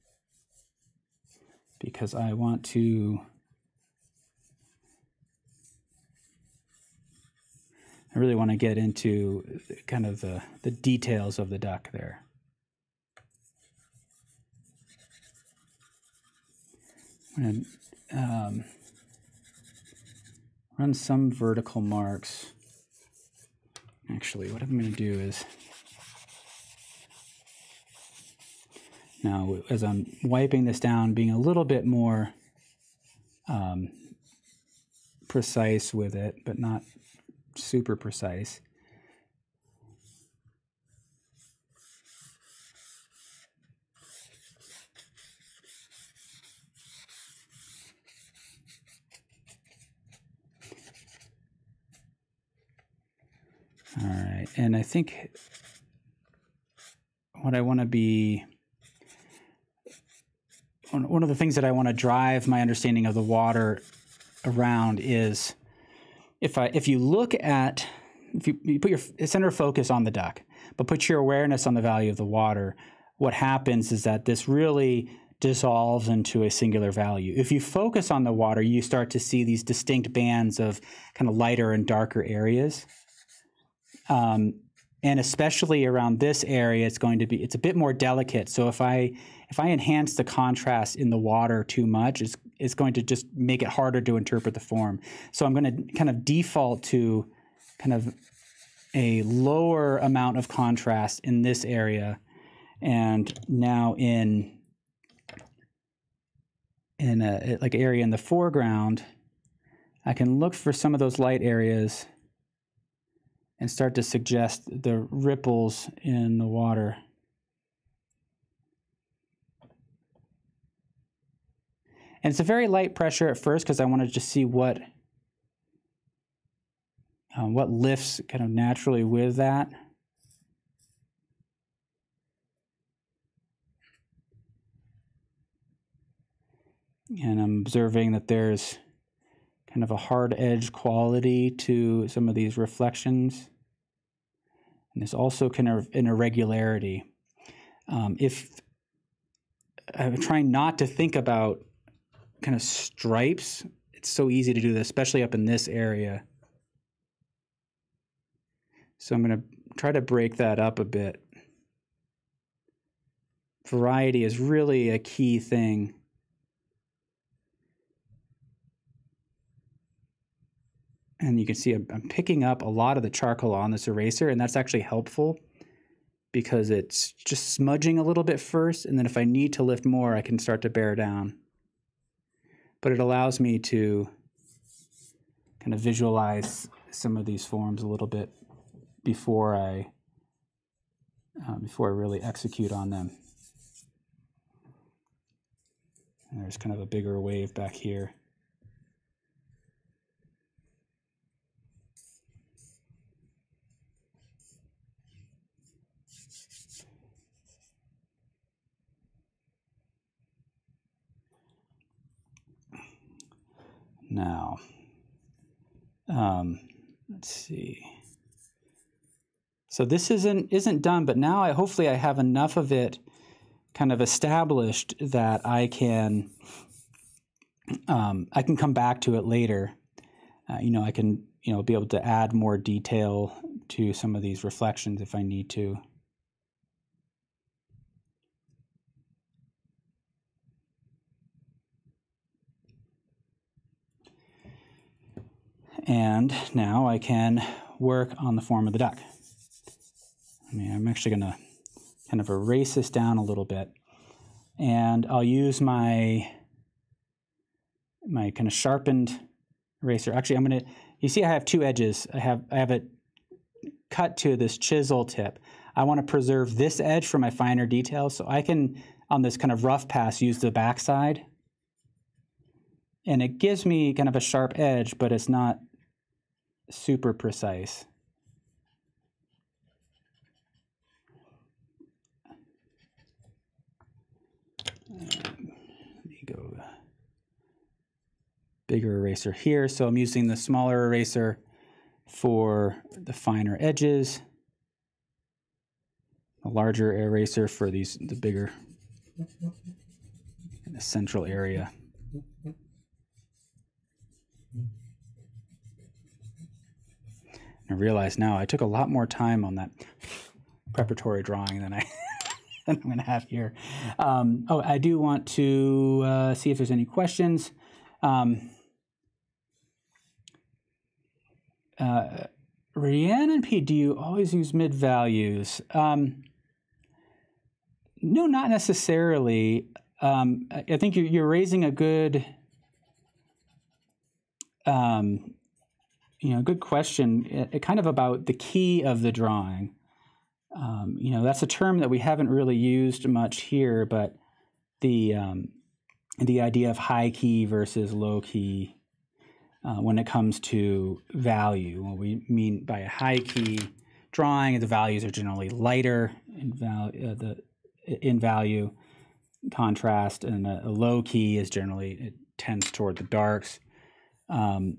because I want to I really want to get into kind of the, the details of the duck there. I'm going to um, run some vertical marks. Actually, what I'm going to do is now as I'm wiping this down, being a little bit more um, precise with it, but not super precise. All right, and I think what I want to be one of the things that I want to drive my understanding of the water around is if I if you look at if you, you put your center focus on the duck, but put your awareness on the value of the water, what happens is that this really dissolves into a singular value. If you focus on the water, you start to see these distinct bands of kind of lighter and darker areas. Um, and especially around this area, it's going to be it's a bit more delicate. So if I if I enhance the contrast in the water too much, it's it's going to just make it harder to interpret the form. So I'm going to kind of default to kind of a lower amount of contrast in this area, and now in in a like area in the foreground, I can look for some of those light areas and start to suggest the ripples in the water. And it's a very light pressure at first because I want to see what uh, what lifts kind of naturally with that. And I'm observing that there's kind of a hard edge quality to some of these reflections. And there's also kind of an irregularity. Um, if I'm trying not to think about kind of stripes, it's so easy to do this, especially up in this area. So I'm going to try to break that up a bit. Variety is really a key thing. And you can see I'm, I'm, picking up a lot of the charcoal on this eraser and that's actually helpful because it's just smudging a little bit first and then if I need to lift more I can start to bear down. But it allows me to kind of visualize some of these forms a little bit before I uh, before I really execute on them. And there's kind of a bigger wave back here now. Um, let's see. So this isn't isn't done, but now I hopefully I have enough of it kind of established that I can um, I can come back to it later. Uh, you know, I can you know be able to add more detail to some of these reflections if I need to. And now I can work on the form of the duck. I mean, I'm actually going to kind of erase this down a little bit. And I'll use my, my kind of sharpened eraser. Actually, I'm going to, you see I have two edges. I have, I have it cut to this chisel tip. I want to preserve this edge for my finer details. So I can, on this kind of rough pass, use the backside. And it gives me kind of a sharp edge, but it's not super precise. let me go bigger eraser here. So I'm using the smaller eraser for the finer edges, the larger eraser for these the bigger in the central area. I realize now I took a lot more time on that preparatory drawing than I than I'm going to have here. Um, oh, I do want to uh, see if there's any questions. Um, uh, Rhiannon P, do you always use mid values? Um, no, not necessarily. Um, I think you're, you're raising a good um, you know, good question. It, it kind of about the key of the drawing. Um, you know, that's a term that we haven't really used much here, but the um, the idea of high key versus low key uh, when it comes to value. What we mean by a high key drawing, the values are generally lighter in, val- uh, the, in value contrast, and a, a, low key is generally it tends toward the darks. Um,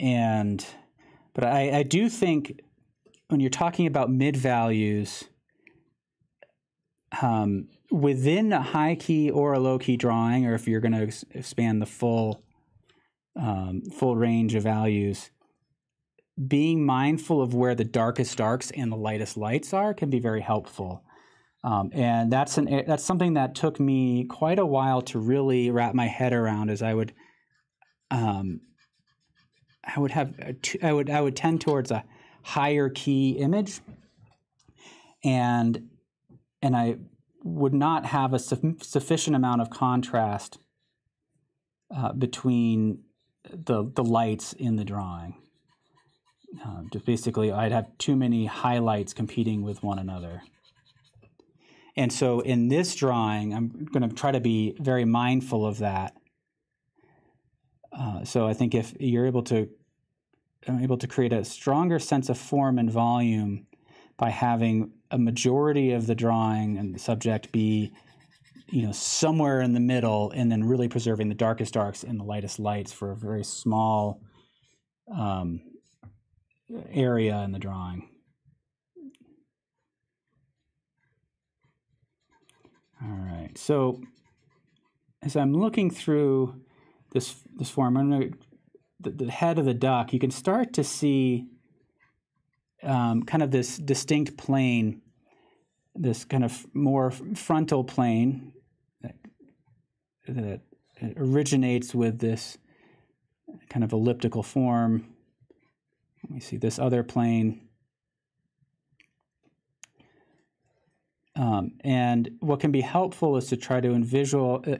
and but I, I do think when you're talking about mid values um, within a high key or a low key drawing, or if you're going to ex- expand the full um, full range of values, being mindful of where the darkest darks and the lightest lights are can be very helpful. Um, and that's an that's something that took me quite a while to really wrap my head around as I would um, I would have I would I would tend towards a higher key image, and and I would not have a su- sufficient amount of contrast uh, between the the lights in the drawing. Uh, just basically, I'd have too many highlights competing with one another. And so in this drawing, I'm going to try to be very mindful of that. Uh, so I think if you're able to, I'm able to create a stronger sense of form and volume by having a majority of the drawing and the subject be you know somewhere in the middle and then really preserving the darkest darks and the lightest lights for a very small um, area in the drawing. All right, so as I'm looking through this this form, I'm gonna, the, the head of the duck, you can start to see um, kind of this distinct plane, this kind of more frontal plane that, that originates with this kind of elliptical form. Let me see this other plane. Um, and what can be helpful is to try to envisual, uh,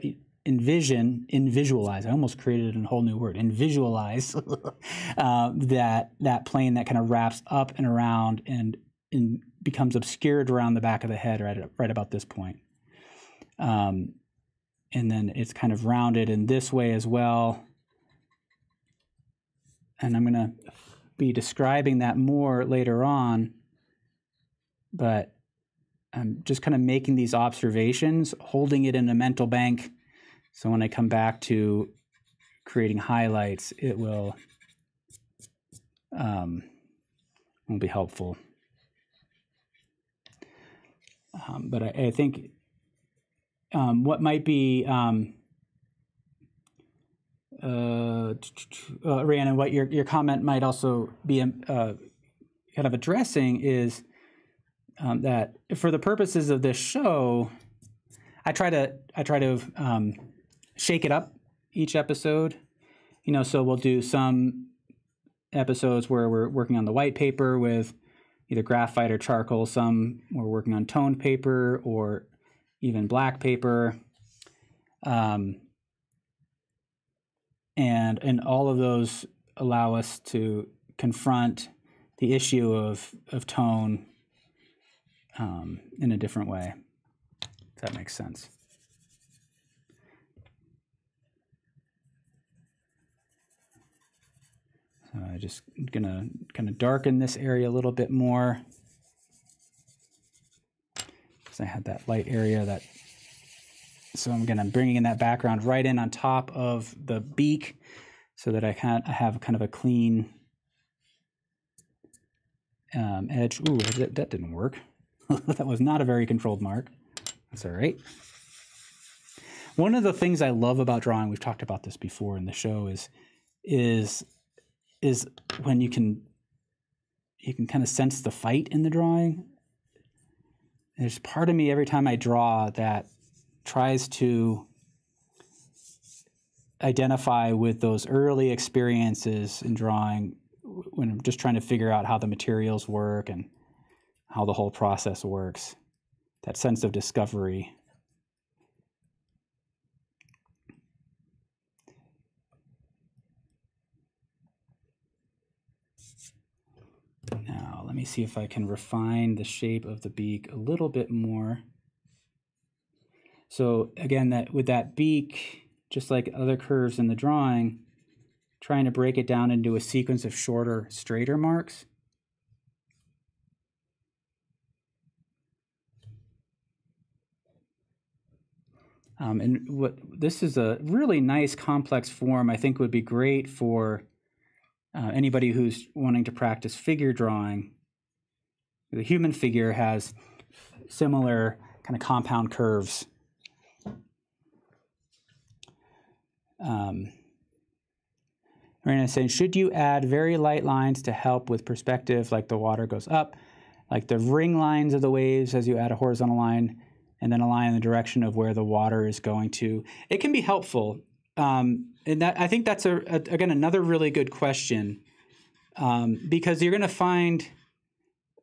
envision, visualize. I almost created a whole new word. visualize uh, that that plane that kind of wraps up and around and, and becomes obscured around the back of the head right right about this point. Um, and then it's kind of rounded in this way as well. And I'm going to be describing that more later on, but I'm just kind of making these observations, holding it in a mental bank so when I come back to creating highlights, it will, um, will be helpful. Um, but I, I think um, what might be um, uh, uh, Rhiannon, what your your comment might also be um, uh, kind of addressing is um, that for the purposes of this show, I try to I try to um, shake it up each episode. You know, so we'll do some episodes where we're working on the white paper with either graphite or charcoal. Some we're working on toned paper or even black paper. Um, and and all of those allow us to confront the issue of of tone um, in a different way. If that makes sense. So I just gonna kind of darken this area a little bit more. Because I had that light area that, so I'm gonna bringing in that background right in on top of the beak so that I can I have kind of a clean um, edge. Ooh, that, that didn't work. that was not a very controlled mark. That's all right. One of the things I love about drawing, we've talked about this before in the show, is is is when you can you can kind of sense the fight in the drawing. There's part of me every time I draw that tries to identify with those early experiences in drawing when I'm just trying to figure out how the materials work and how the whole process works. That sense of discovery. Now, let me see if I can refine the shape of the beak a little bit more. So again, that with that beak, just like other curves in the drawing, trying to break it down into a sequence of shorter, straighter marks. Um, and what this is a really nice complex form I think would be great for uh, anybody who's wanting to practice figure drawing, the human figure has similar kind of compound curves. Um, Marina is saying, should you add very light lines to help with perspective, like the water goes up, like the ring lines of the waves as you add a horizontal line, and then a line in the direction of where the water is going to? It can be helpful. Um, and that I think that's a, a again another really good question um, because you're going to find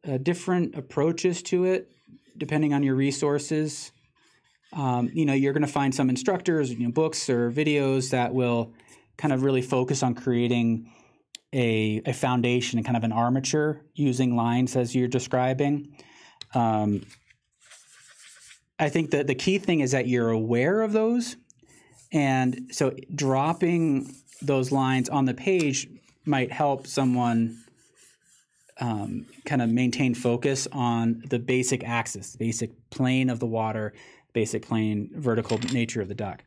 uh, different approaches to it depending on your resources. Um, you know, you're going to find some instructors, you know, books or videos that will kind of really focus on creating a, a foundation and kind of an armature using lines as you're describing. Um, I think that the key thing is that you're aware of those. And so dropping those lines on the page might help someone um, kind of maintain focus on the basic axis, the basic plane of the water, basic plane vertical nature of the duck.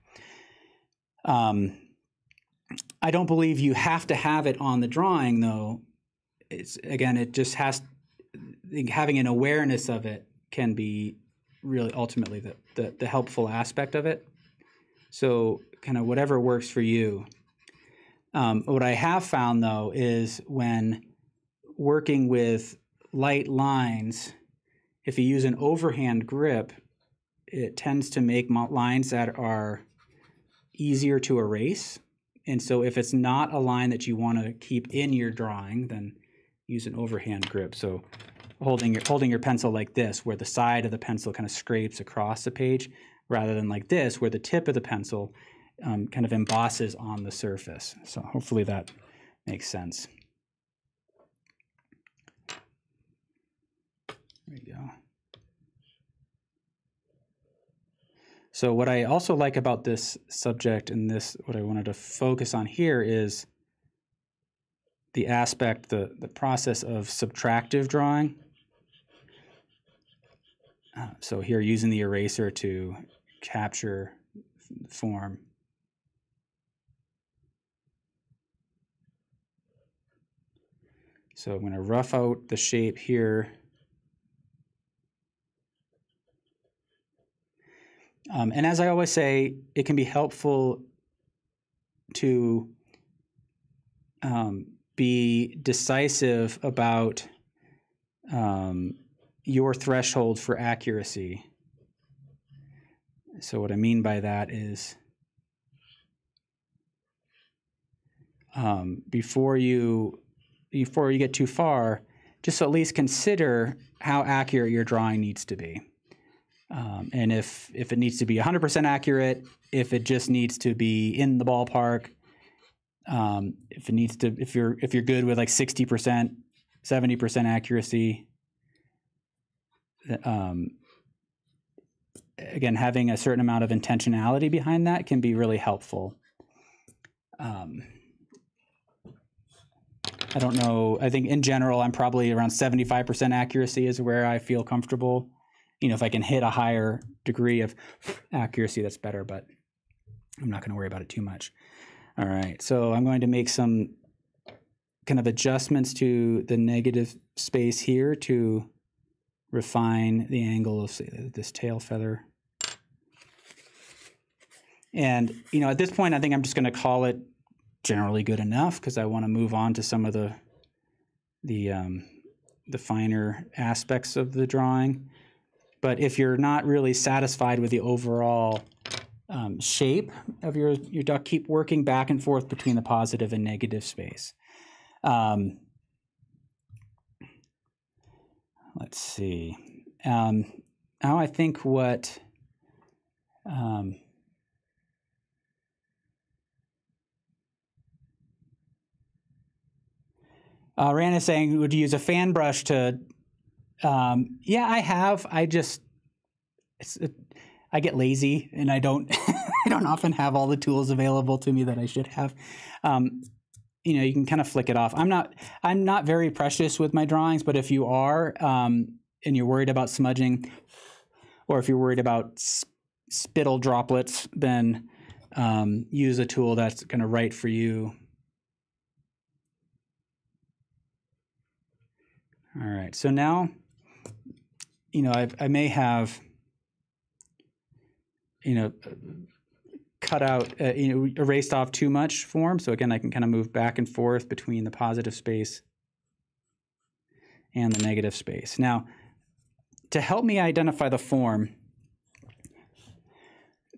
Um, I don't believe you have to have it on the drawing, though. It's again, it just has having an awareness of it can be really ultimately the, the, the helpful aspect of it. So, kind of whatever works for you. Um, what I have found though is when working with light lines, if you use an overhand grip, it tends to make lines that are easier to erase. And so if it's not a line that you want to keep in your drawing, then use an overhand grip. So holding your holding your pencil like this, where the side of the pencil kind of scrapes across the page, rather than like this, where the tip of the pencil um, kind of embosses on the surface. So hopefully that makes sense. There we go. So what I also like about this subject and this, what I wanted to focus on here is the aspect, the, the process of subtractive drawing. Uh, so here using the eraser to capture form. So I'm going to rough out the shape here. Um, and as I always say, it can be helpful to um, be decisive about um, your threshold for accuracy. So, what I mean by that is um, before you before you get too far, just at least consider how accurate your drawing needs to be. Um, and if if it needs to be 100% accurate, if it just needs to be in the ballpark, um, if it needs to, if you're if you're good with like 60%, 70% accuracy, um, again, having a certain amount of intentionality behind that can be really helpful. Um, I don't know. I think in general, I'm probably around 75% accuracy is where I feel comfortable you know, if I can hit a higher degree of accuracy, that's better, but I'm not going to worry about it too much. All right, so I'm going to make some kind of adjustments to the negative space here to refine the angle of this tail feather. And, you know, at this point, I think I'm just going to call it generally good enough because I want to move on to some of the, the, um, the finer aspects of the drawing. But if you're not really satisfied with the overall um, shape of your, your duck, keep working back and forth between the positive and negative space. Um, let's see. Um, now I think what um, uh, Rand is saying, would you use a fan brush to um, yeah, I have. I just it, I get lazy and I don't I don't often have all the tools available to me that I should have. Um, you know, you can kind of flick it off. I'm not I'm not very precious with my drawings, but if you are um, and you're worried about smudging, or if you're worried about spittle droplets, then um, use a tool that's going to write for you. All right, so now you know, I, I may have, you know, cut out, uh, you know, erased off too much form. So again, I can kind of move back and forth between the positive space and the negative space. Now, to help me identify the form,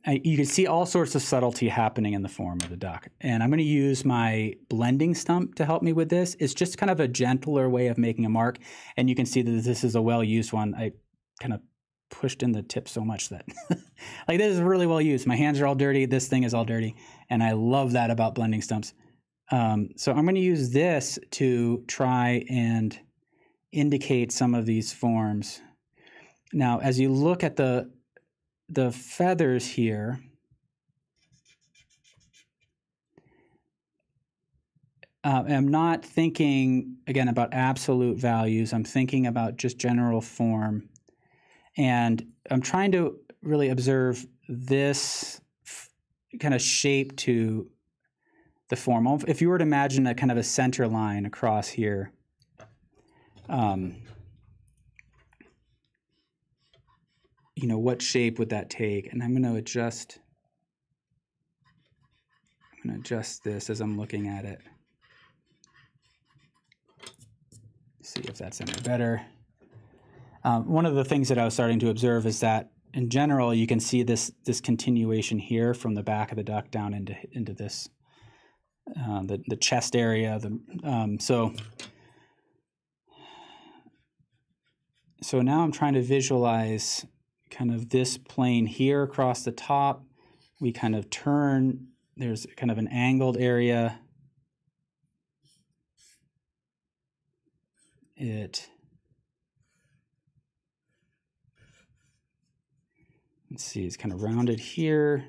you can see all sorts of subtlety happening in the form of the duck. And I'm going to use my blending stump to help me with this. It's just kind of a gentler way of making a mark. And you can see that this is a well-used one. I kind of pushed in the tip so much that like this is really well used. My hands are all dirty. This thing is all dirty. And I love that about blending stumps. Um, so I'm going to use this to try and indicate some of these forms. Now, as you look at the the feathers here, uh, I'm not thinking again about absolute values. I'm thinking about just general form, and I'm trying to really observe this kind of shape to the form. If you were to imagine a kind of a center line across here, um, you know, what shape would that take? And I'm going to adjust. I'm going to adjust this as I'm looking at it. See if that's any better. Um, one of the things that I was starting to observe is that in general, you can see this this continuation here from the back of the duck down into into this uh, the the chest area. The um, so so now I'm trying to visualize kind of this plane here across the top. We kind of turn. There's kind of an angled area. It let's see, it's kind of rounded here.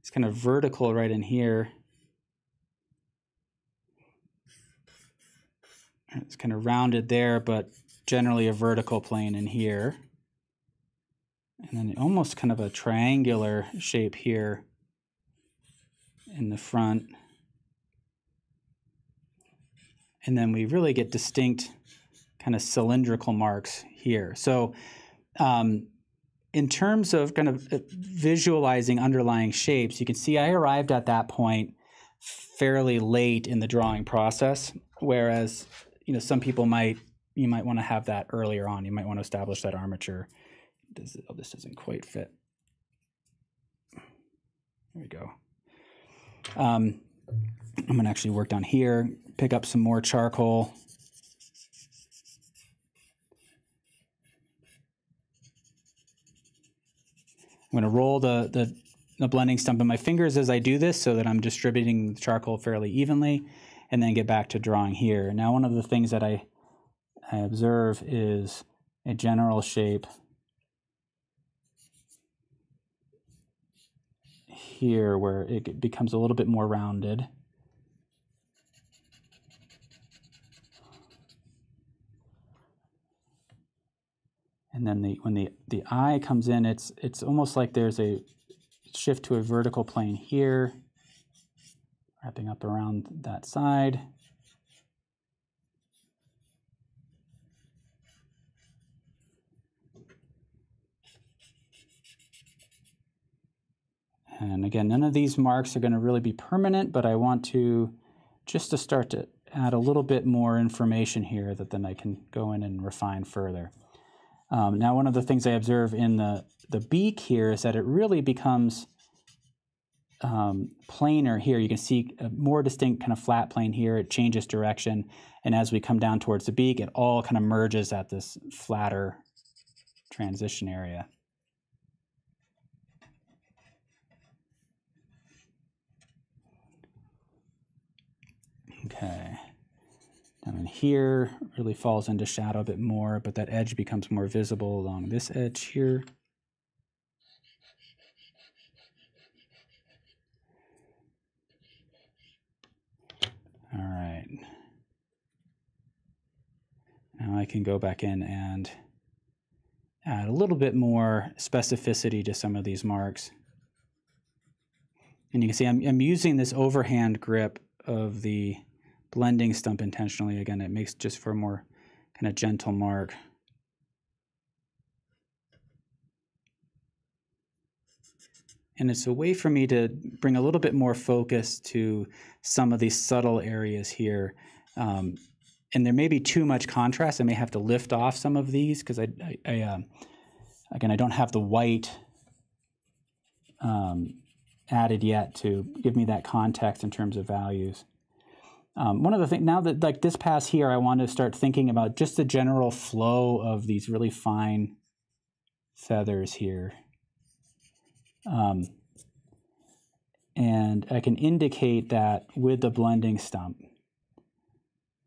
It's kind of vertical right in here. It's kind of rounded there, but generally a vertical plane in here. And then almost kind of a triangular shape here in the front. And then we really get distinct kind of cylindrical marks here. So um, in terms of kind of uh, visualizing underlying shapes, you can see I arrived at that point fairly late in the drawing process, whereas you know some people might you might want to have that earlier on. You might want to establish that armature. Does oh, this doesn't quite fit? There we go. Um, I'm gonna actually work down here, pick up some more charcoal. I'm gonna roll the, the, the blending stump in my fingers as I do this so that I'm distributing the charcoal fairly evenly and then get back to drawing here. Now one of the things that I, I observe is a general shape here where it becomes a little bit more rounded. and then the when the the eye comes in, it's it's almost like there's a shift to a vertical plane here, wrapping up around that side. And again, none of these marks are going to really be permanent, but I want to just to start to add a little bit more information here that then I can go in and refine further. Um, now, one of the things I observe in the, the beak here is that it really becomes um, planar here. You can see a more distinct kind of flat plane here. It changes direction. And as we come down towards the beak, it all kind of merges at this flatter transition area. Okay. And then here really falls into shadow a bit more, but that edge becomes more visible along this edge here. All right. Now I can go back in and add a little bit more specificity to some of these marks. And you can see I'm, I'm using this overhand grip of the blending stump intentionally. Again, it makes just for a more kind of gentle mark. And it's a way for me to bring a little bit more focus to some of these subtle areas here. Um, and there may be too much contrast. I may have to lift off some of these because I, I, I uh, again, I don't have the white um, added yet to give me that context in terms of values. Um, one of the things now that like this pass here, I want to start thinking about just the general flow of these really fine feathers here. Um, and I can indicate that with the blending stump.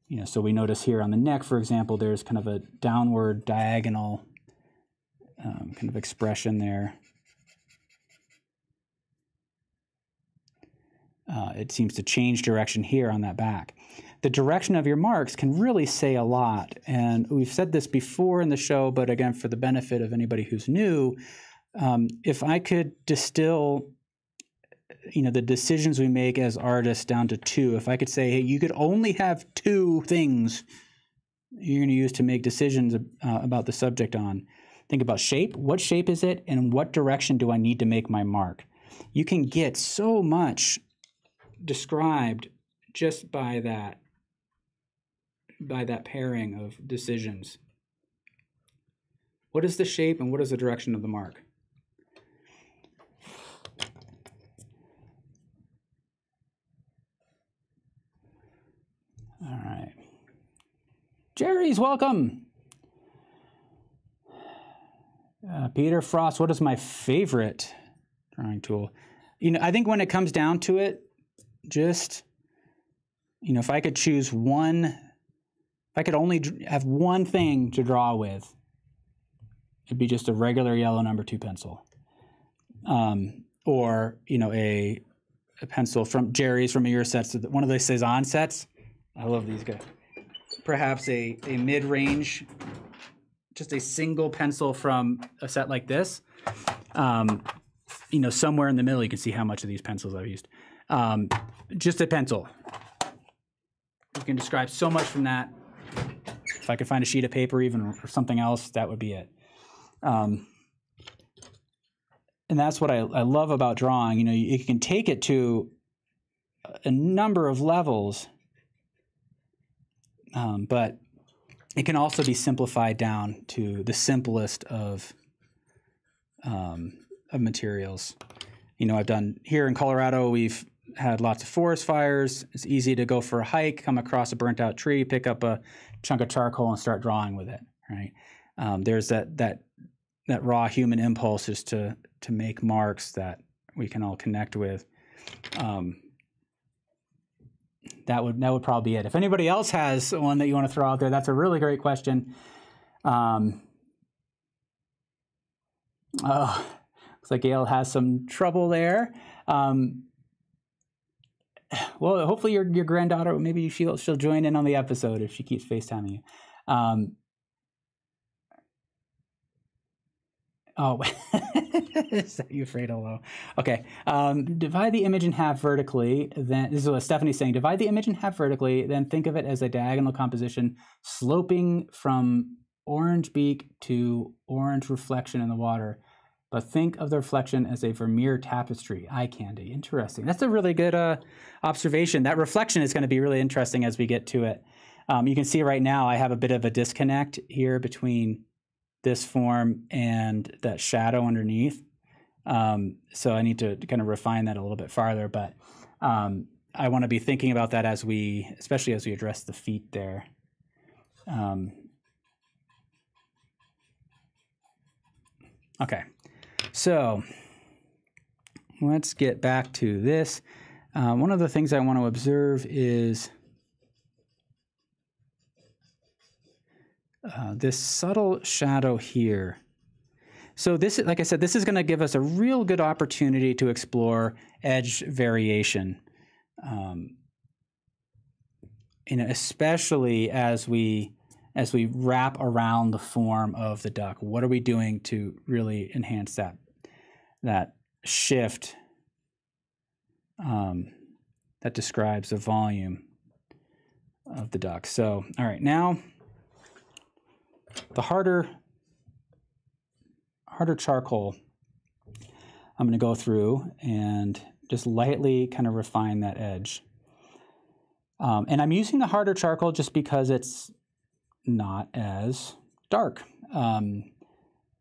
You know, so we notice here on the neck, for example, there's kind of a downward diagonal um, kind of expression there. Uh, it seems to change direction here on that back. The direction of your marks can really say a lot. And we've said this before in the show, but again, for the benefit of anybody who's new, um, if I could distill you know the decisions we make as artists down to two if i could say hey you could only have two things you're going to use to make decisions uh, about the subject on think about shape what shape is it and what direction do i need to make my mark you can get so much described just by that by that pairing of decisions what is the shape and what is the direction of the mark All right. Jerry's welcome. Uh, Peter Frost, what is my favorite drawing tool? You know, I think when it comes down to it, just, you know, if I could choose one, if I could only have one thing to draw with, it'd be just a regular yellow number two pencil. Um, or, you know, a, a pencil from Jerry's from a your sets, one of the Cezanne sets I love these guys. Perhaps a, a mid range, just a single pencil from a set like this. Um, you know, somewhere in the middle, you can see how much of these pencils I've used. Um, just a pencil. You can describe so much from that. If I could find a sheet of paper, even or something else, that would be it. Um, and that's what I, I love about drawing. You know, you, you can take it to a number of levels um, but it can also be simplified down to the simplest of um, of materials. You know, I've done here in Colorado. We've had lots of forest fires. It's easy to go for a hike, come across a burnt out tree, pick up a chunk of charcoal, and start drawing with it. Right? Um, there's that that that raw human impulse is to to make marks that we can all connect with. Um, that would that would probably be it. If anybody else has one that you want to throw out there, that's a really great question. Um, oh, looks like Gail has some trouble there. Um, well, hopefully your your granddaughter, maybe she'll she'll join in on the episode if she keeps FaceTiming you. Um, Oh, is that you afraid low? Okay. Um, divide the image in half vertically. Then this is what Stephanie's saying. Divide the image in half vertically. Then think of it as a diagonal composition sloping from orange beak to orange reflection in the water. But think of the reflection as a Vermeer tapestry, eye candy. Interesting. That's a really good uh, observation. That reflection is going to be really interesting as we get to it. Um, you can see right now I have a bit of a disconnect here between this form and that shadow underneath. Um, so I need to kind of refine that a little bit farther, but um, I want to be thinking about that as we, especially as we address the feet there. Um, okay, so let's get back to this. Uh, one of the things I want to observe is Uh, this subtle shadow here. So this, like I said, this is going to give us a real good opportunity to explore edge variation. Um, know, especially as we as we wrap around the form of the duck. What are we doing to really enhance that that shift um, that describes the volume of the duck? So, all right, now the harder, harder charcoal, I'm going to go through and just lightly kind of refine that edge. Um, and I'm using the harder charcoal just because it's not as dark. Um,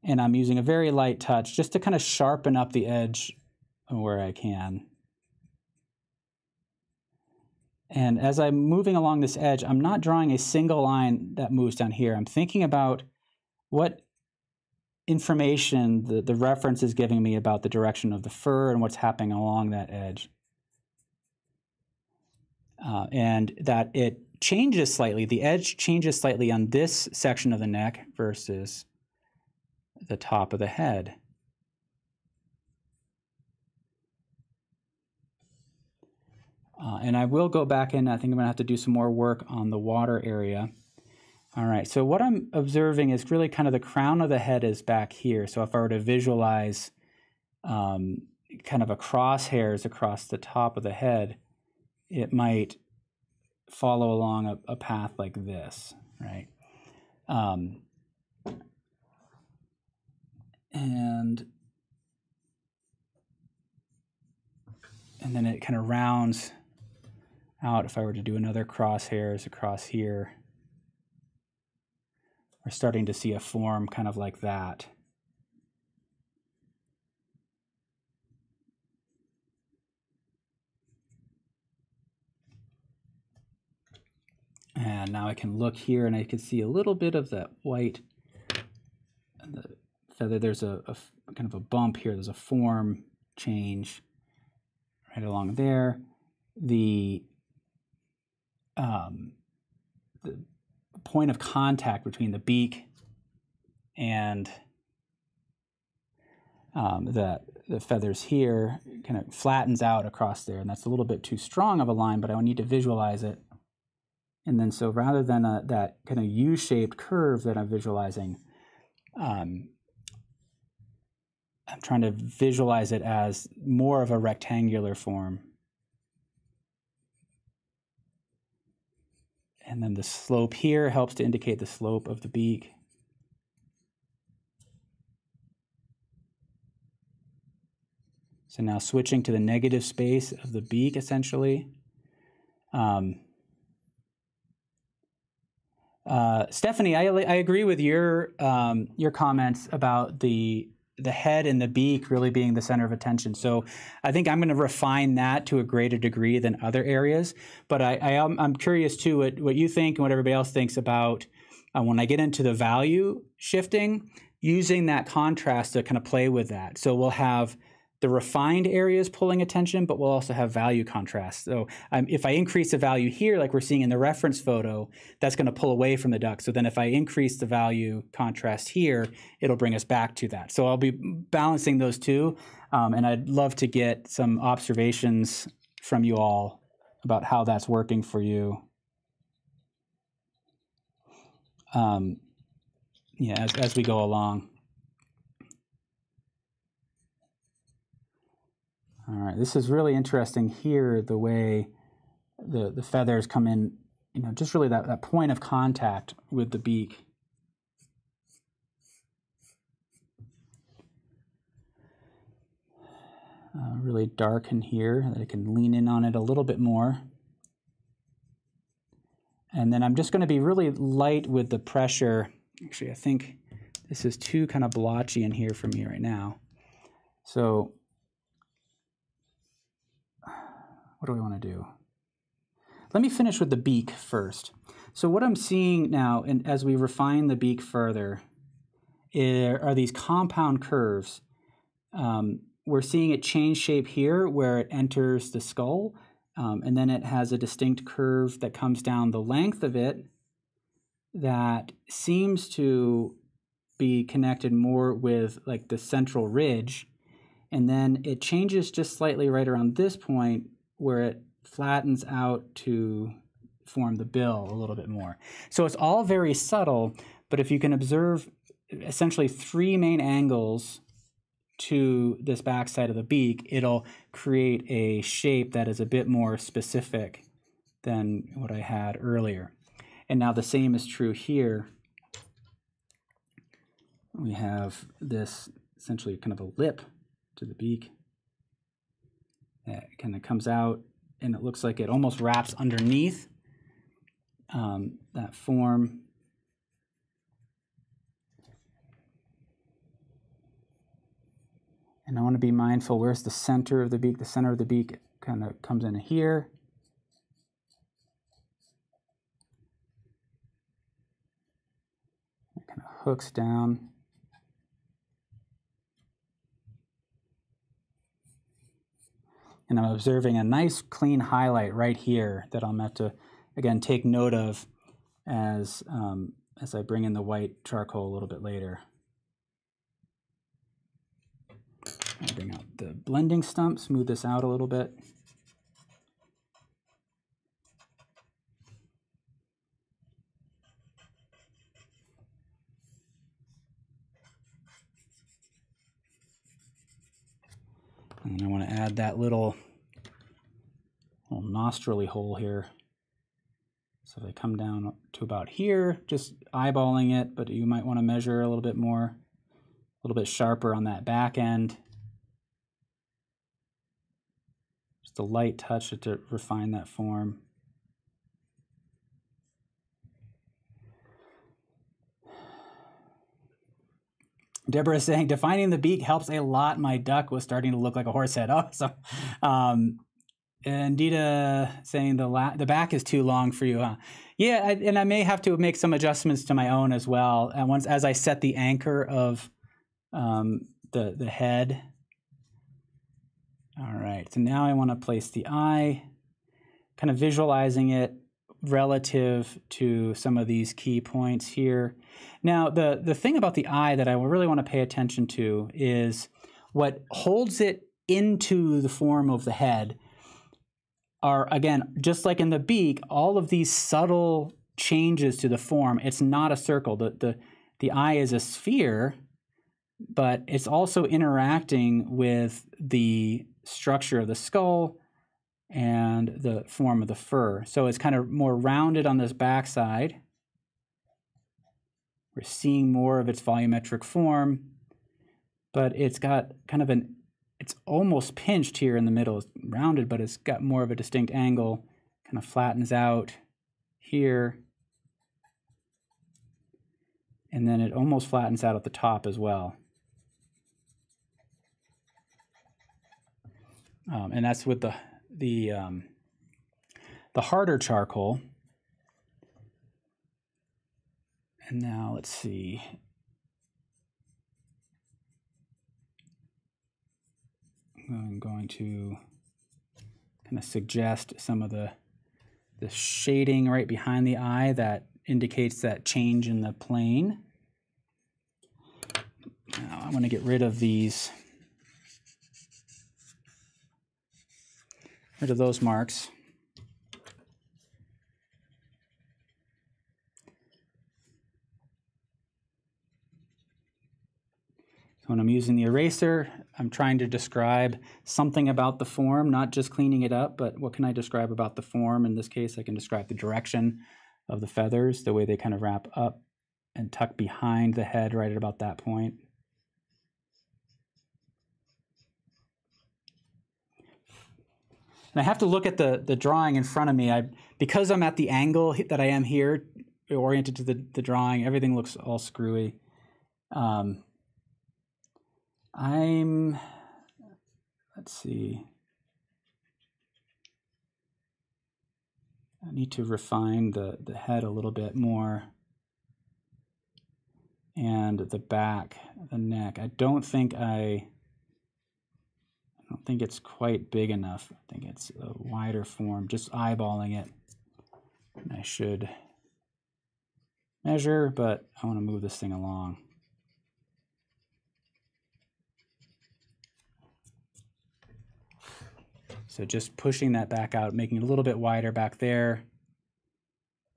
and I'm using a very light touch just to kind of sharpen up the edge where I can. And as I'm moving along this edge, I'm not drawing a single line that moves down here. I'm thinking about what information the, the reference is giving me about the direction of the fur and what's happening along that edge. uh, and that it changes slightly. The edge changes slightly on this section of the neck versus the top of the head. Uh, and I will go back in. I think I'm going to have to do some more work on the water area. All right, so what I'm observing is really kind of the crown of the head is back here. So if I were to visualize um, kind of a crosshairs across the top of the head, it might follow along a, a path like this, right? Um, and and then it kind of rounds out if I were to do another crosshairs across here. We're starting to see a form kind of like that. And now I can look here and I can see a little bit of that white the feather. There's a, a kind of a bump here. There's a form change right along there. The, um, the point of contact between the beak and um, the, the feathers here kind of flattens out across there. And that's a little bit too strong of a line, but I need to visualize it and then so rather than a, that kind of U-shaped curve that I'm visualizing, um, I'm trying to visualize it as more of a rectangular form. And then the slope here helps to indicate the slope of the beak. So now switching to the negative space of the beak, essentially. Um, uh, Stephanie, I, I agree with your um, your comments about the the head and the beak really being the center of attention. So I think I'm going to refine that to a greater degree than other areas. But I, I am I'm curious too what, what you think and what everybody else thinks about uh, when I get into the value shifting, using that contrast to kind of play with that. So we'll have the refined areas pulling attention, but we'll also have value contrast. So um, if I increase the value here, like we're seeing in the reference photo, that's going to pull away from the duck. So then if I increase the value contrast here, it'll bring us back to that. So I'll be balancing those two. Um, and I'd love to get some observations from you all about how that's working for you. Um, yeah, as, as we go along. All right, this is really interesting here, the way the, the feathers come in, you know, just really that, that point of contact with the beak. Uh, really dark in here, that I can lean in on it a little bit more. And then I'm just going to be really light with the pressure. Actually, I think this is too kind of blotchy in here for me right now. So what do we want to do? Let me finish with the beak first. So what I'm seeing now, and as we refine the beak further, are these compound curves. Um, we're seeing it change shape here where it enters the skull, um, and then it has a distinct curve that comes down the length of it that seems to be connected more with like the central ridge. And then it changes just slightly right around this point where it flattens out to form the bill a little bit more. So it's all very subtle, but if you can observe essentially three main angles to this backside of the beak, it'll create a shape that is a bit more specific than what I had earlier. And now the same is true here. We have this essentially kind of a lip to the beak that kind of comes out and it looks like it almost wraps underneath um, that form. And I want to be mindful, where's the center of the beak? The center of the beak kind of comes in here. It kind of hooks down. And I'm observing a nice clean highlight right here that I'm have to, again, take note of as, um, as I bring in the white charcoal a little bit later. I'll bring out the blending stump, smooth this out a little bit. And I want to add that little, little nostrily hole here. So I come down to about here, just eyeballing it, but you might want to measure a little bit more, a little bit sharper on that back end. Just a light touch to refine that form. Deborah is saying defining the beak helps a lot. My duck was starting to look like a horse head. Awesome. Um, and Dita saying the la- the back is too long for you, huh? Yeah, I, and I may have to make some adjustments to my own as well. And once as I set the anchor of um, the the head. All right. So now I want to place the eye, kind of visualizing it relative to some of these key points here. Now, the, the thing about the eye that I really want to pay attention to is what holds it into the form of the head are, again, just like in the beak, all of these subtle changes to the form. It's not a circle. The, the, the eye is a sphere, but it's also interacting with the structure of the skull and the form of the fur. So it's kind of more rounded on this backside. We're seeing more of its volumetric form, but it's got kind of an, it's almost pinched here in the middle. It's rounded, but it's got more of a distinct angle, kind of flattens out here. And then it almost flattens out at the top as well. Um, and that's with the the um, the harder charcoal. And now let's see. I'm going to kind of suggest some of the the shading right behind the eye that indicates that change in the plane. Now I want to get rid of these rid of those marks. So when I'm using the eraser, I'm trying to describe something about the form, not just cleaning it up, but what can I describe about the form? In this case, I can describe the direction of the feathers, the way they kind of wrap up and tuck behind the head right at about that point. And I have to look at the, the drawing in front of me. I, because I'm at the angle that I am here, oriented to the, the drawing, everything looks all screwy. Um, I'm, let's see. I need to refine the, the head a little bit more and the back, the neck. I don't think I I don't think it's quite big enough. I think it's a wider form, just eyeballing it. I should measure, but I want to move this thing along. So just pushing that back out, making it a little bit wider back there.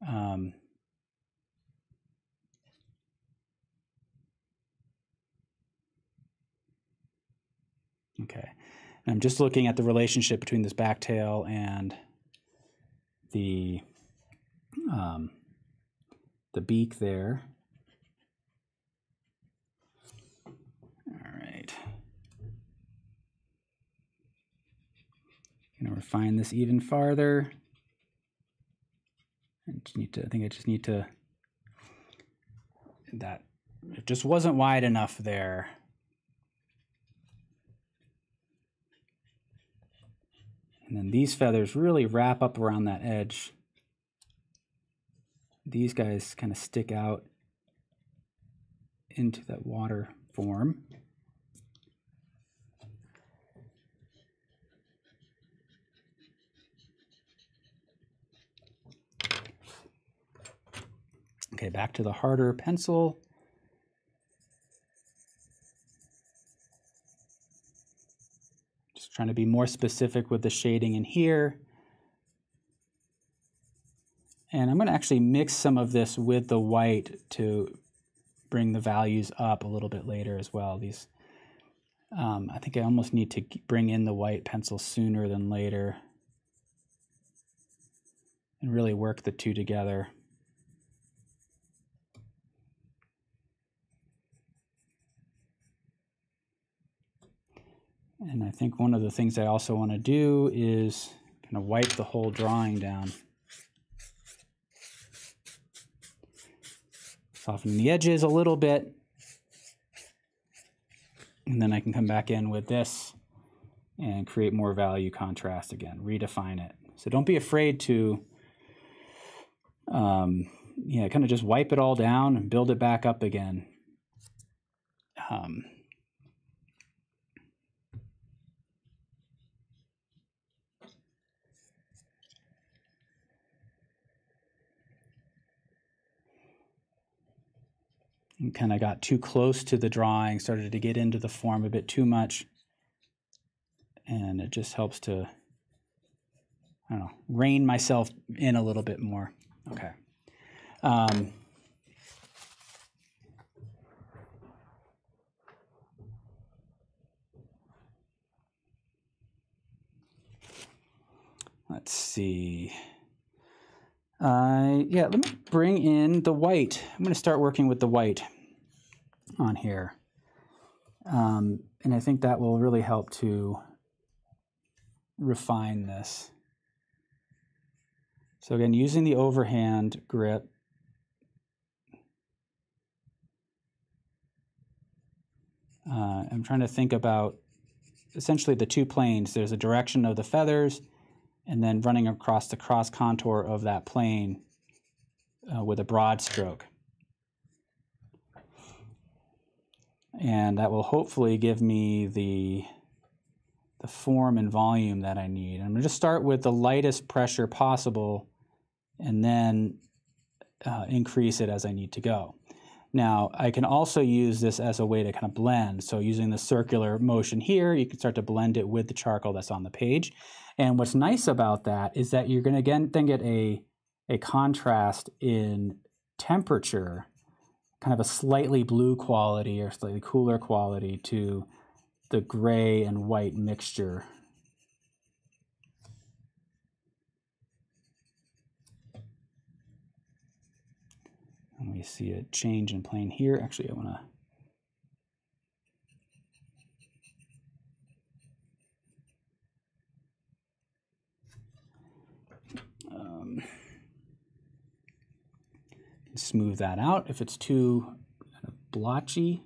Um, okay. I'm just looking at the relationship between this back tail and the um, the beak there. All right. Gonna refine this even farther. I just need to. I think I just need to. That it just wasn't wide enough there. And then these feathers really wrap up around that edge. These guys kind of stick out into that water form. Okay, back to the harder pencil. Trying to be more specific with the shading in here. And I'm going to actually mix some of this with the white to bring the values up a little bit later as well. These, um, I think I almost need to bring in the white pencil sooner than later and really work the two together. And I think one of the things I also want to do is kind of wipe the whole drawing down. Soften the edges a little bit. And then I can come back in with this and create more value contrast again, redefine it. So don't be afraid to, um, yeah, kind of just wipe it all down and build it back up again. Um, and kind of got too close to the drawing, started to get into the form a bit too much. And it just helps to, I don't know, rein myself in a little bit more. Okay. Um, let's see. Uh, yeah, let me bring in the white. I'm going to start working with the white on here. Um, and I think that will really help to refine this. So again, using the overhand grip, uh, I'm trying to think about essentially the two planes. There's a direction of the feathers and then running across the cross contour of that plane uh, with a broad stroke. And that will hopefully give me the, the form and volume that I need. I'm going to just start with the lightest pressure possible and then uh, increase it as I need to go. Now, I can also use this as a way to kind of blend. So using the circular motion here, you can start to blend it with the charcoal that's on the page. And what's nice about that is that you're going to again then get a, a contrast in temperature, kind of a slightly blue quality or slightly cooler quality to the gray and white mixture. And we see a change in plane here. Actually, I want to smooth that out if it's too kind of blotchy.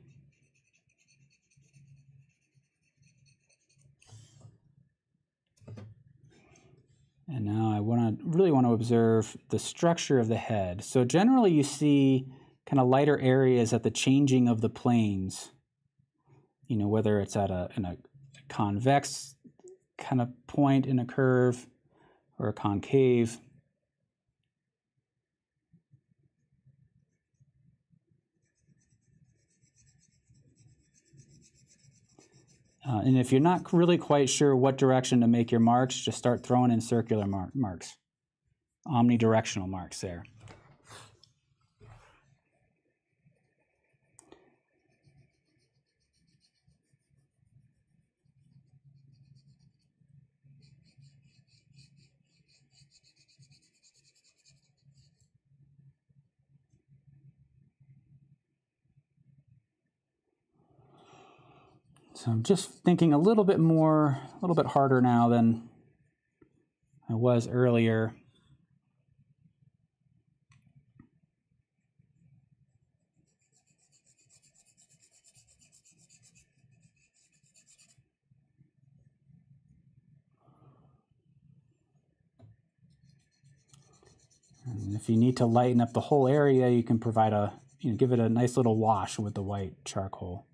And now I want to really want to observe the structure of the head. So generally you see kind of lighter areas at the changing of the planes. You know, whether it's at a, in a convex kind of point in a curve or a concave. Uh, and if you're not really quite sure what direction to make your marks, just start throwing in circular mar marks, omnidirectional marks there. So I'm just thinking a little bit more, a little bit harder now than I was earlier. And if you need to lighten up the whole area, you can provide a, you know, give it a nice little wash with the white charcoal.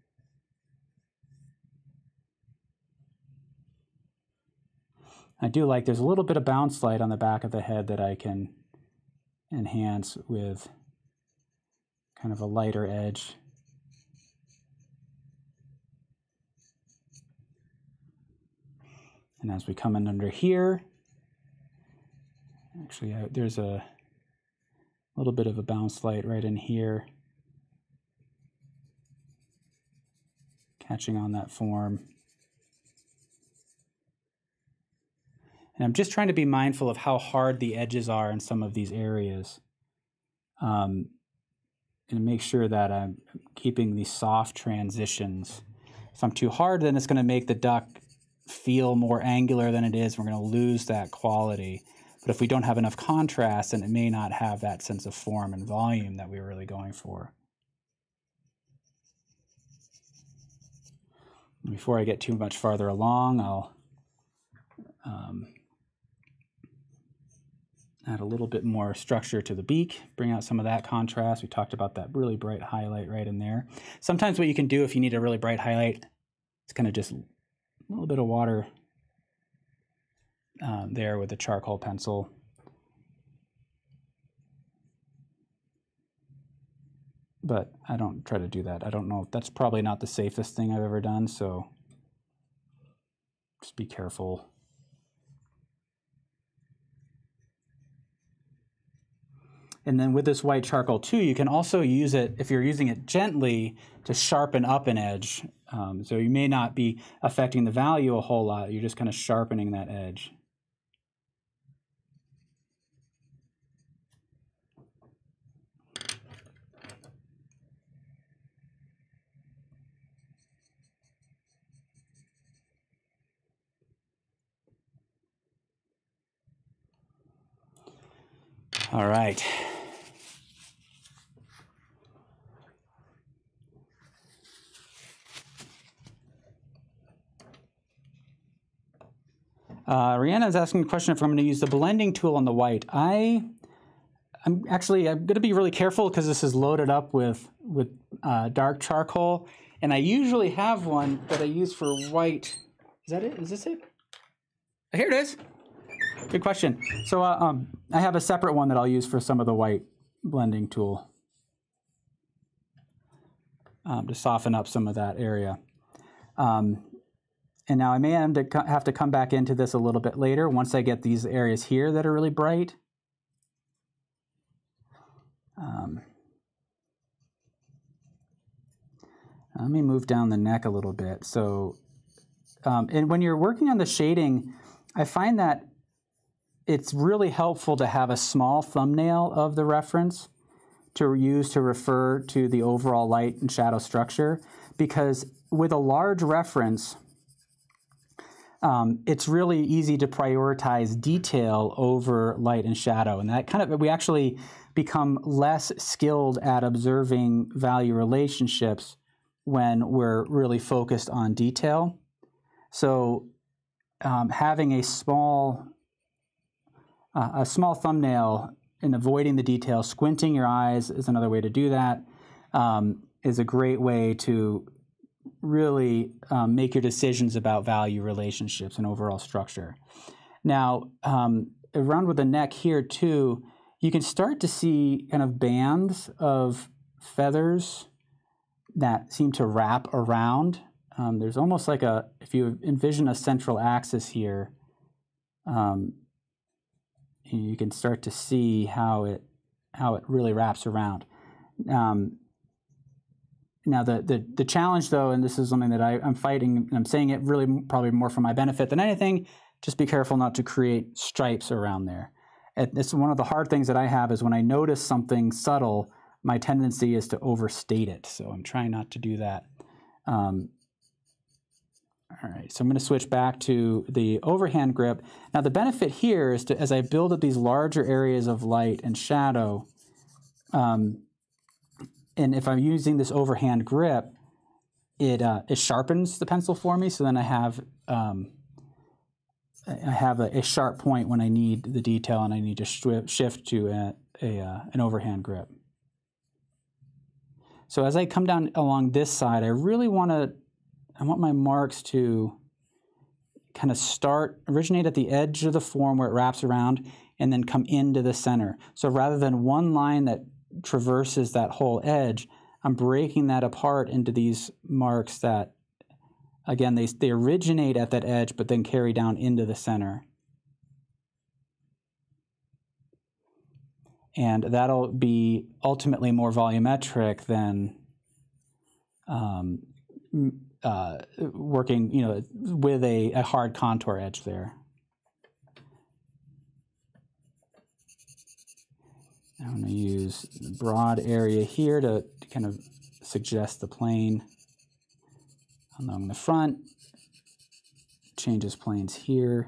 I do like there's a little bit of bounce light on the back of the head that I can enhance with kind of a lighter edge. And as we come in under here, actually uh, there's a little bit of a bounce light right in here. Catching on that form. And I'm just trying to be mindful of how hard the edges are in some of these areas. Um, and make sure that I'm keeping these soft transitions. If I'm too hard, then it's going to make the duck feel more angular than it is. We're going to lose that quality. But if we don't have enough contrast, then it may not have that sense of form and volume that we were really going for. Before I get too much farther along, I'll um, add a little bit more structure to the beak, bring out some of that contrast. We talked about that really bright highlight right in there. Sometimes what you can do if you need a really bright highlight, it's kind of just a little bit of water um, there with the charcoal pencil. But I don't try to do that. I don't know. If that's probably not the safest thing I've ever done, so just be careful. And then with this white charcoal too, you can also use it, if you're using it gently, to sharpen up an edge. Um, so you may not be affecting the value a whole lot, you're just kind of sharpening that edge. All right. Uh, Rihanna is asking a question if I'm going to use the blending tool on the white. I, I'm actually I'm going to be really careful because this is loaded up with with uh, dark charcoal, and I usually have one that I use for white. Is that it? Is this it? Here it is. Good question. So uh, um, I have a separate one that I'll use for some of the white blending tool um, to soften up some of that area. Um, and now I may have to, have to come back into this a little bit later once I get these areas here that are really bright. Um, let me move down the neck a little bit. So, um, and when you're working on the shading, I find that it's really helpful to have a small thumbnail of the reference to use to refer to the overall light and shadow structure because with a large reference, um, it's really easy to prioritize detail over light and shadow. And that kind of, we actually become less skilled at observing value relationships when we're really focused on detail. So um, having a small, uh, a small thumbnail and avoiding the detail, squinting your eyes is another way to do that. Um, is a great way to really um, make your decisions about value relationships and overall structure. Now, um, around with the neck here too, you can start to see kind of bands of feathers that seem to wrap around. Um, there's almost like a, if you envision a central axis here, um, you can start to see how it how it really wraps around. Um, now, the, the, the challenge, though, and this is something that I, I'm fighting, and I'm saying it really probably more for my benefit than anything, just be careful not to create stripes around there. It's one of the hard things that I have is when I notice something subtle, my tendency is to overstate it. So I'm trying not to do that. Um, all right, so I'm going to switch back to the overhand grip. Now the benefit here is to, as I build up these larger areas of light and shadow, um, and if I'm using this overhand grip, it uh, it sharpens the pencil for me. So then I have um, I have a, a, sharp point when I need the detail and I need to sh shift to a, a uh, an overhand grip. So as I come down along this side, I really want to I want my marks to kind of start originate at the edge of the form where it wraps around and then come into the center. So rather than one line that traverses that whole edge, I'm breaking that apart into these marks that, again, they, they originate at that edge, but then carry down into the center. And that'll be ultimately more volumetric than um, uh, working, you know, with a, a hard contour edge there. I'm going to use the broad area here to, kind of suggest the plane along the front. Changes planes here.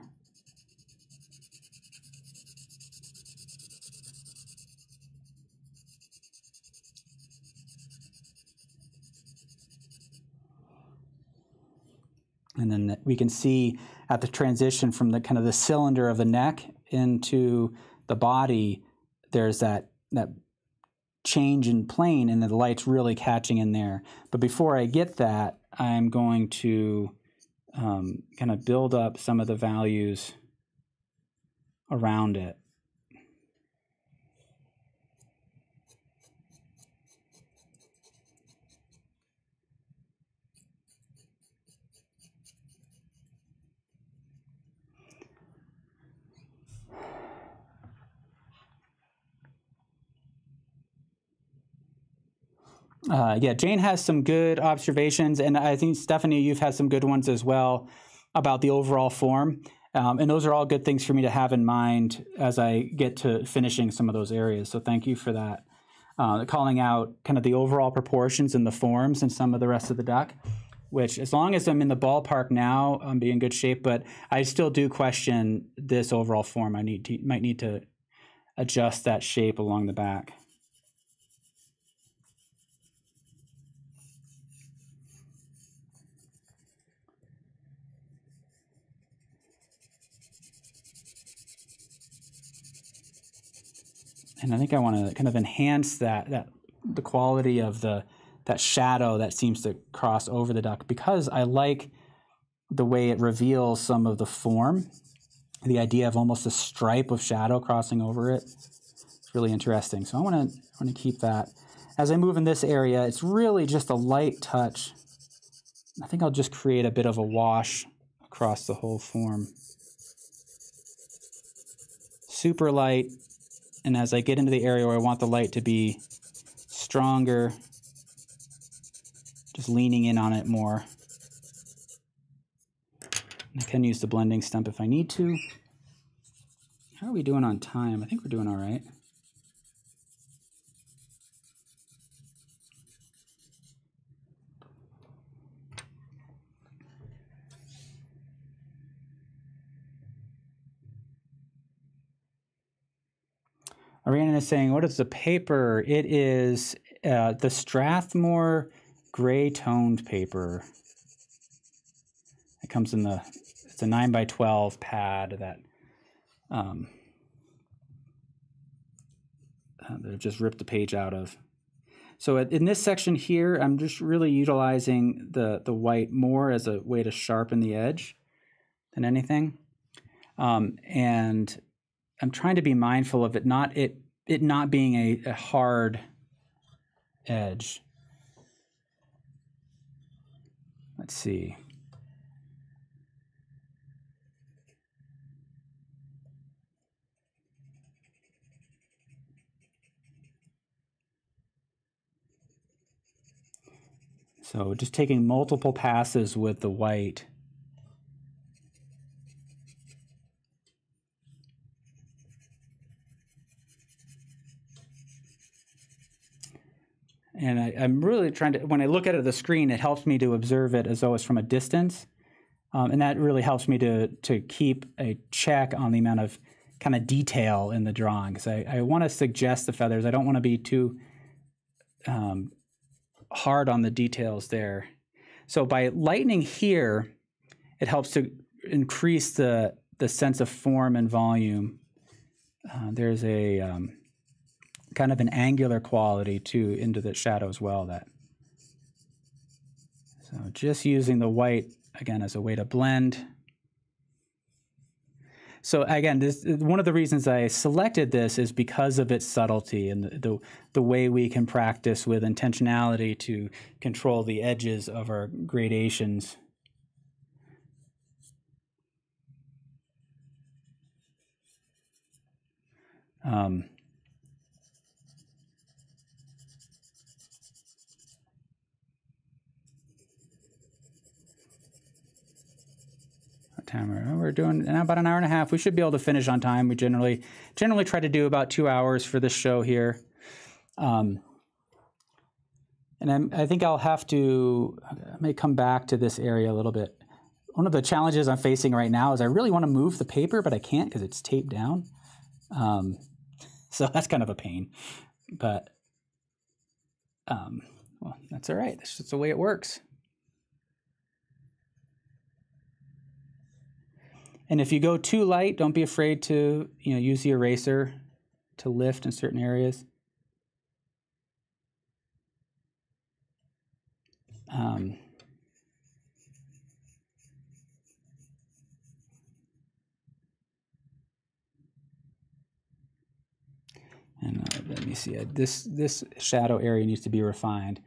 And then we can see at the transition from the kind of the cylinder of the neck into the body, there's that that change in plane and the light's really catching in there. But before I get that, I'm going to um, kind of build up some of the values around it. Uh, yeah, Jane has some good observations, and I think Stephanie, you've had some good ones as well about the overall form. Um, and those are all good things for me to have in mind as I get to finishing some of those areas. So thank you for that. Uh, calling out kind of the overall proportions and the forms and some of the rest of the duck, which as long as I'm in the ballpark now, I'm be in good shape. But I still do question this overall form. I need to, might need to adjust that shape along the back. And I think I want to kind of enhance that that the quality of the that shadow that seems to cross over the duck because I like the way it reveals some of the form. The idea of almost a stripe of shadow crossing over it. It's really interesting. So I want to want to keep that. As I move in this area, it's really just a light touch. I think I'll just create a bit of a wash across the whole form. Super light, and as I get into the area where I want the light to be stronger, just leaning in on it more. I can use the blending stump if I need to. How are we doing on time? I think we're doing all right. Ariana is saying, what is the paper? It is uh, the Strathmore gray toned paper. It comes in the, it's a 9 by 12 pad that um, uh, they've just ripped the page out of. So in this section here, I'm just really utilizing the, the white more as a way to sharpen the edge than anything. Um, and I'm trying to be mindful of it not it it not being a, a hard edge. Let's see. So just taking multiple passes with the white and I, am really trying to when I look at it the screen, it helps me to observe it as though it's from a distance, um, and that really helps me to to keep a check on the amount of kind of detail in the drawing because I, I want to suggest the feathers. I don't want to be too um, hard on the details there. So by lightening here, it helps to increase the the sense of form and volume. Uh, there's a um, kind of an angular quality too into the shadow as well that so just using the white again as a way to blend so again, this one of the reasons I selected this is because of its subtlety and the, the, the way we can practice with intentionality to control the edges of our gradations. Um, timer. We're doing about an hour and a half. We should be able to finish on time. We generally generally try to do about two hours for this show here. Um, and I'm, i think I'll have to, I may come back to this area a little bit. One of the challenges I'm facing right now is I really want to move the paper, but I can't because it's taped down. Um, so that's kind of a pain. But um, well, that's all right. That's just the way it works. And if you go too light, don't be afraid to you know use the eraser to lift in certain areas. Um, and uh, let me see. Uh, this this shadow area needs to be refined.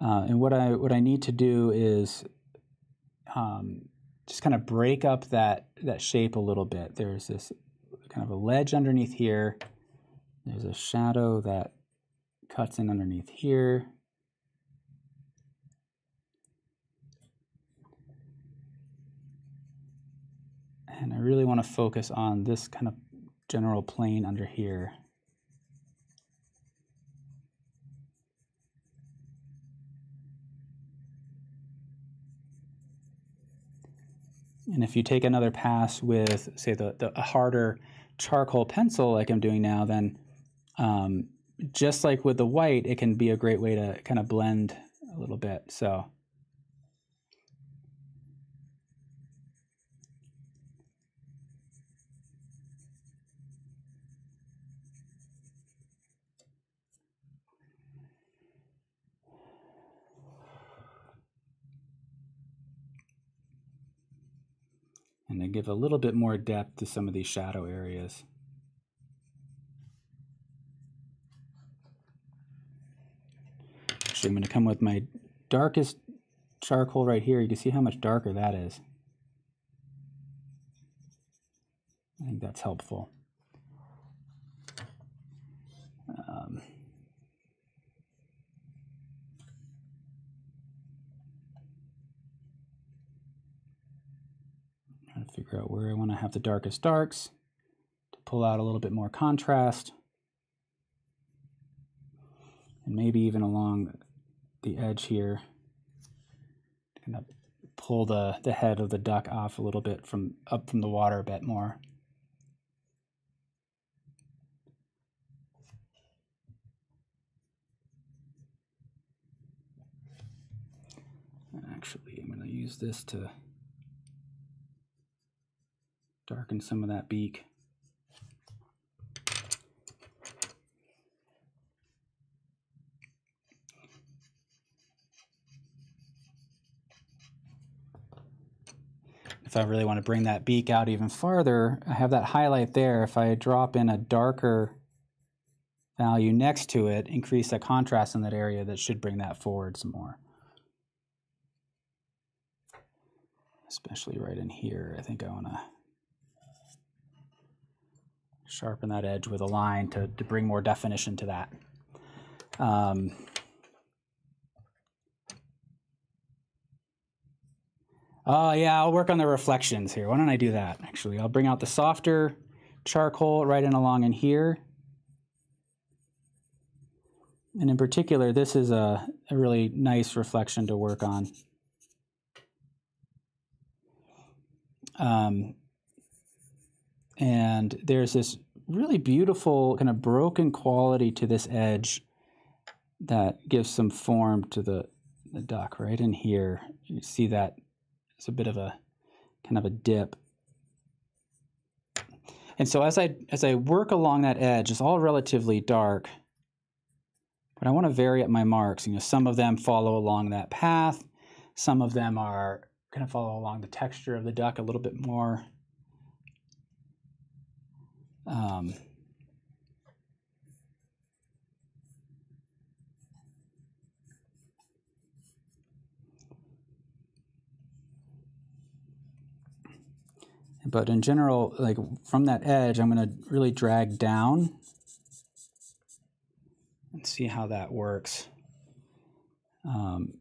Uh, and what I what I need to do is um, just kind of break up that, that shape a little bit. There's this kind of a ledge underneath here. There's a shadow that cuts in underneath here. And I really want to focus on this kind of general plane under here. And if you take another pass with, say, the, the a harder charcoal pencil like I'm doing now, then um, just like with the white, it can be a great way to kind of blend a little bit. So. And to give a little bit more depth to some of these shadow areas. Actually, I'm going to come with my darkest charcoal right here. You can see how much darker that is. I think that's helpful. Um, figure out where I want to have the darkest darks to pull out a little bit more contrast. And maybe even along the edge here, kind of pull the, the head of the duck off a little bit from up from the water a bit more. Actually, I'm going to use this to darken some of that beak. If I really want to bring that beak out even farther, I have that highlight there. If I drop in a darker value next to it, increase the contrast in that area, that should bring that forward some more. Especially right in here, I think I want to sharpen that edge with a line to, to bring more definition to that. Um, oh yeah, I'll work on the reflections here. Why don't I do that actually? I'll bring out the softer charcoal right in along in here. And in particular, this is a, a really nice reflection to work on. Um, and there's this really beautiful kind of broken quality to this edge that gives some form to the, the duck right in here. You see that it's a bit of a kind of a dip. And so as I as I work along that edge, it's all relatively dark, but I want to vary up my marks. You know, some of them follow along that path, some of them are going to follow along the texture of the duck a little bit more. Um, but in general, like from that edge, I'm going to really drag down and see how that works. Um,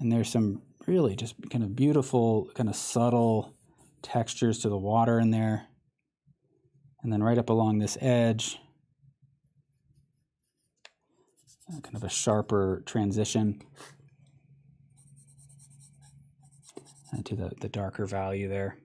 and there's some really just kind of beautiful, kind of subtle textures to the water in there. And then right up along this edge, kind of a sharper transition to the, the darker value there.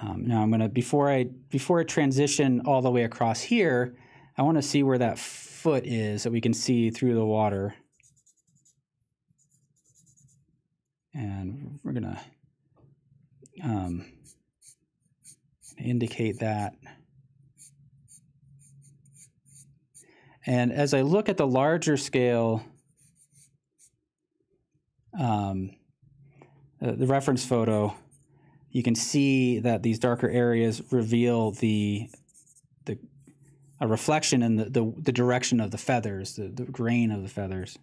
Um, now I'm gonna before I before I transition all the way across here, I want to see where that foot is that we can see through the water. And we're gonna um, indicate that. And as I look at the larger scale, um, the, the reference photo, you can see that these darker areas reveal the a reflection in the, the, the direction of the feathers, the, the grain of the feathers.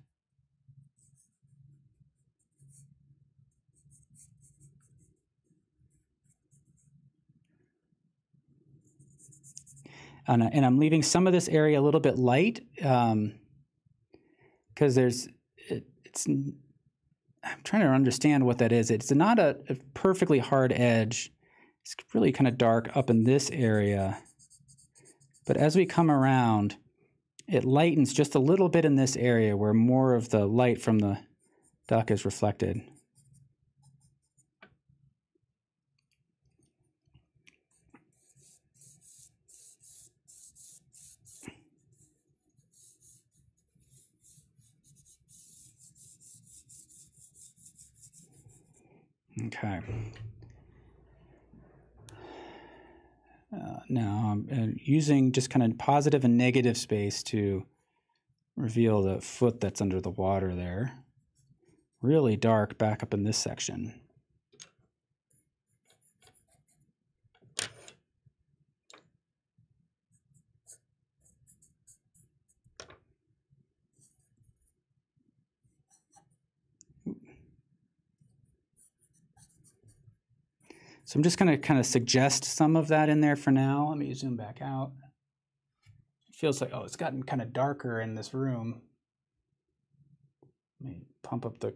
And, and I'm leaving some of this area a little bit light because um, there's it, it's I'm trying to understand what that is. It's not a, a perfectly hard edge. It's really kind of dark up in this area. But as we come around, it lightens just a little bit in this area where more of the light from the duck is reflected. Okay. Uh, now I'm uh, using just kind of positive and negative space to reveal the foot that's under the water there. Really dark back up in this section. So I'm just going to kind of suggest some of that in there for now. Let me zoom back out. It feels like, oh, it's gotten kind of darker in this room. Let me pump up the,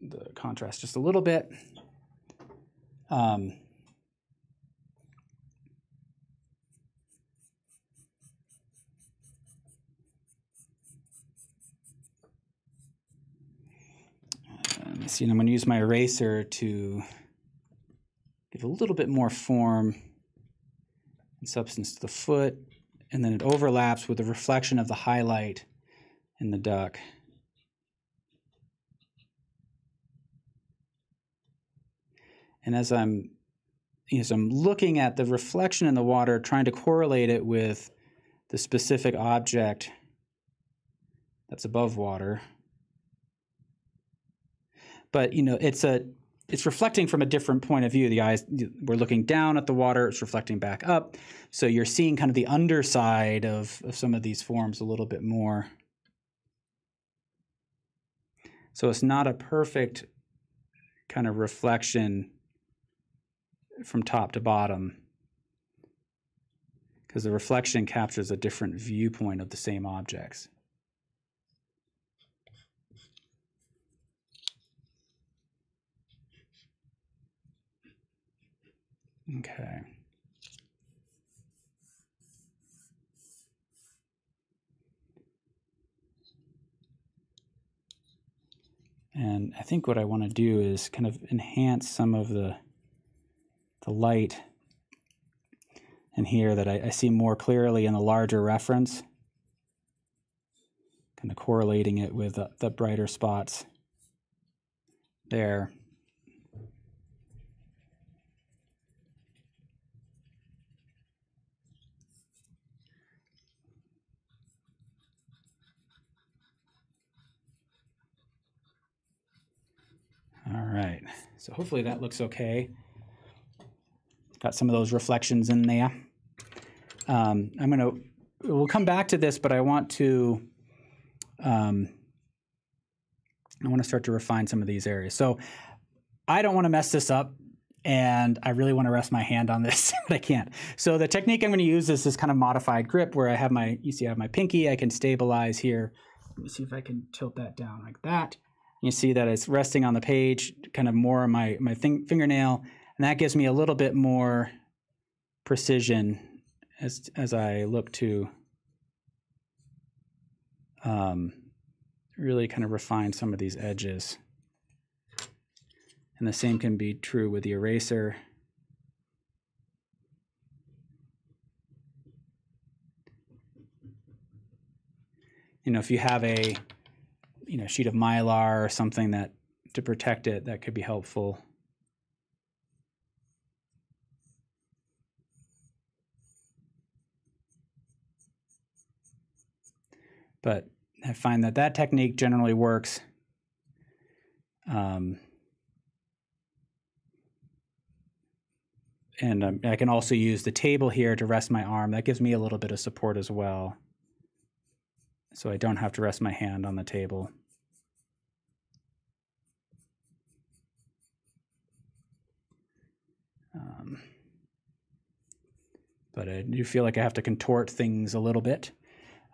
the contrast just a little bit. Um, let me see, I'm going to use my eraser to give a little bit more form and substance to the foot, and then it overlaps with the reflection of the highlight in the duck. And as I'm as I'm looking at the reflection in the water, trying to correlate it with the specific object that's above water. But you know, it's a it's reflecting from a different point of view. The eyes, we're looking down at the water, it's reflecting back up. So you're seeing kind of the underside of, of some of these forms a little bit more. So it's not a perfect kind of reflection from top to bottom because the reflection captures a different viewpoint of the same objects. Okay. And I think what I want to do is kind of enhance some of the the light in here that I, I see more clearly in the larger reference, kind of correlating it with the, the brighter spots there. All right, so hopefully that looks okay. Got some of those reflections in there. Um, I'm gonna, we'll come back to this, but I want to, um, I want to start to refine some of these areas. So I don't want to mess this up and I really want to rest my hand on this, but I can't. So the technique I'm going to use is this kind of modified grip where I have my, you see I have my pinky, I can stabilize here. Let me see if I can tilt that down like that. You see that it's resting on the page, kind of more on my, my fingernail, and that gives me a little bit more precision as, as I look to um, really kind of refine some of these edges. And the same can be true with the eraser. You know, if you have a you know sheet of mylar or something that to protect it that could be helpful. But I find that that technique generally works. Um, and um, I can also use the table here to rest my arm. That gives me a little bit of support as well. So I don't have to rest my hand on the table. Um, but I do feel like I have to contort things a little bit.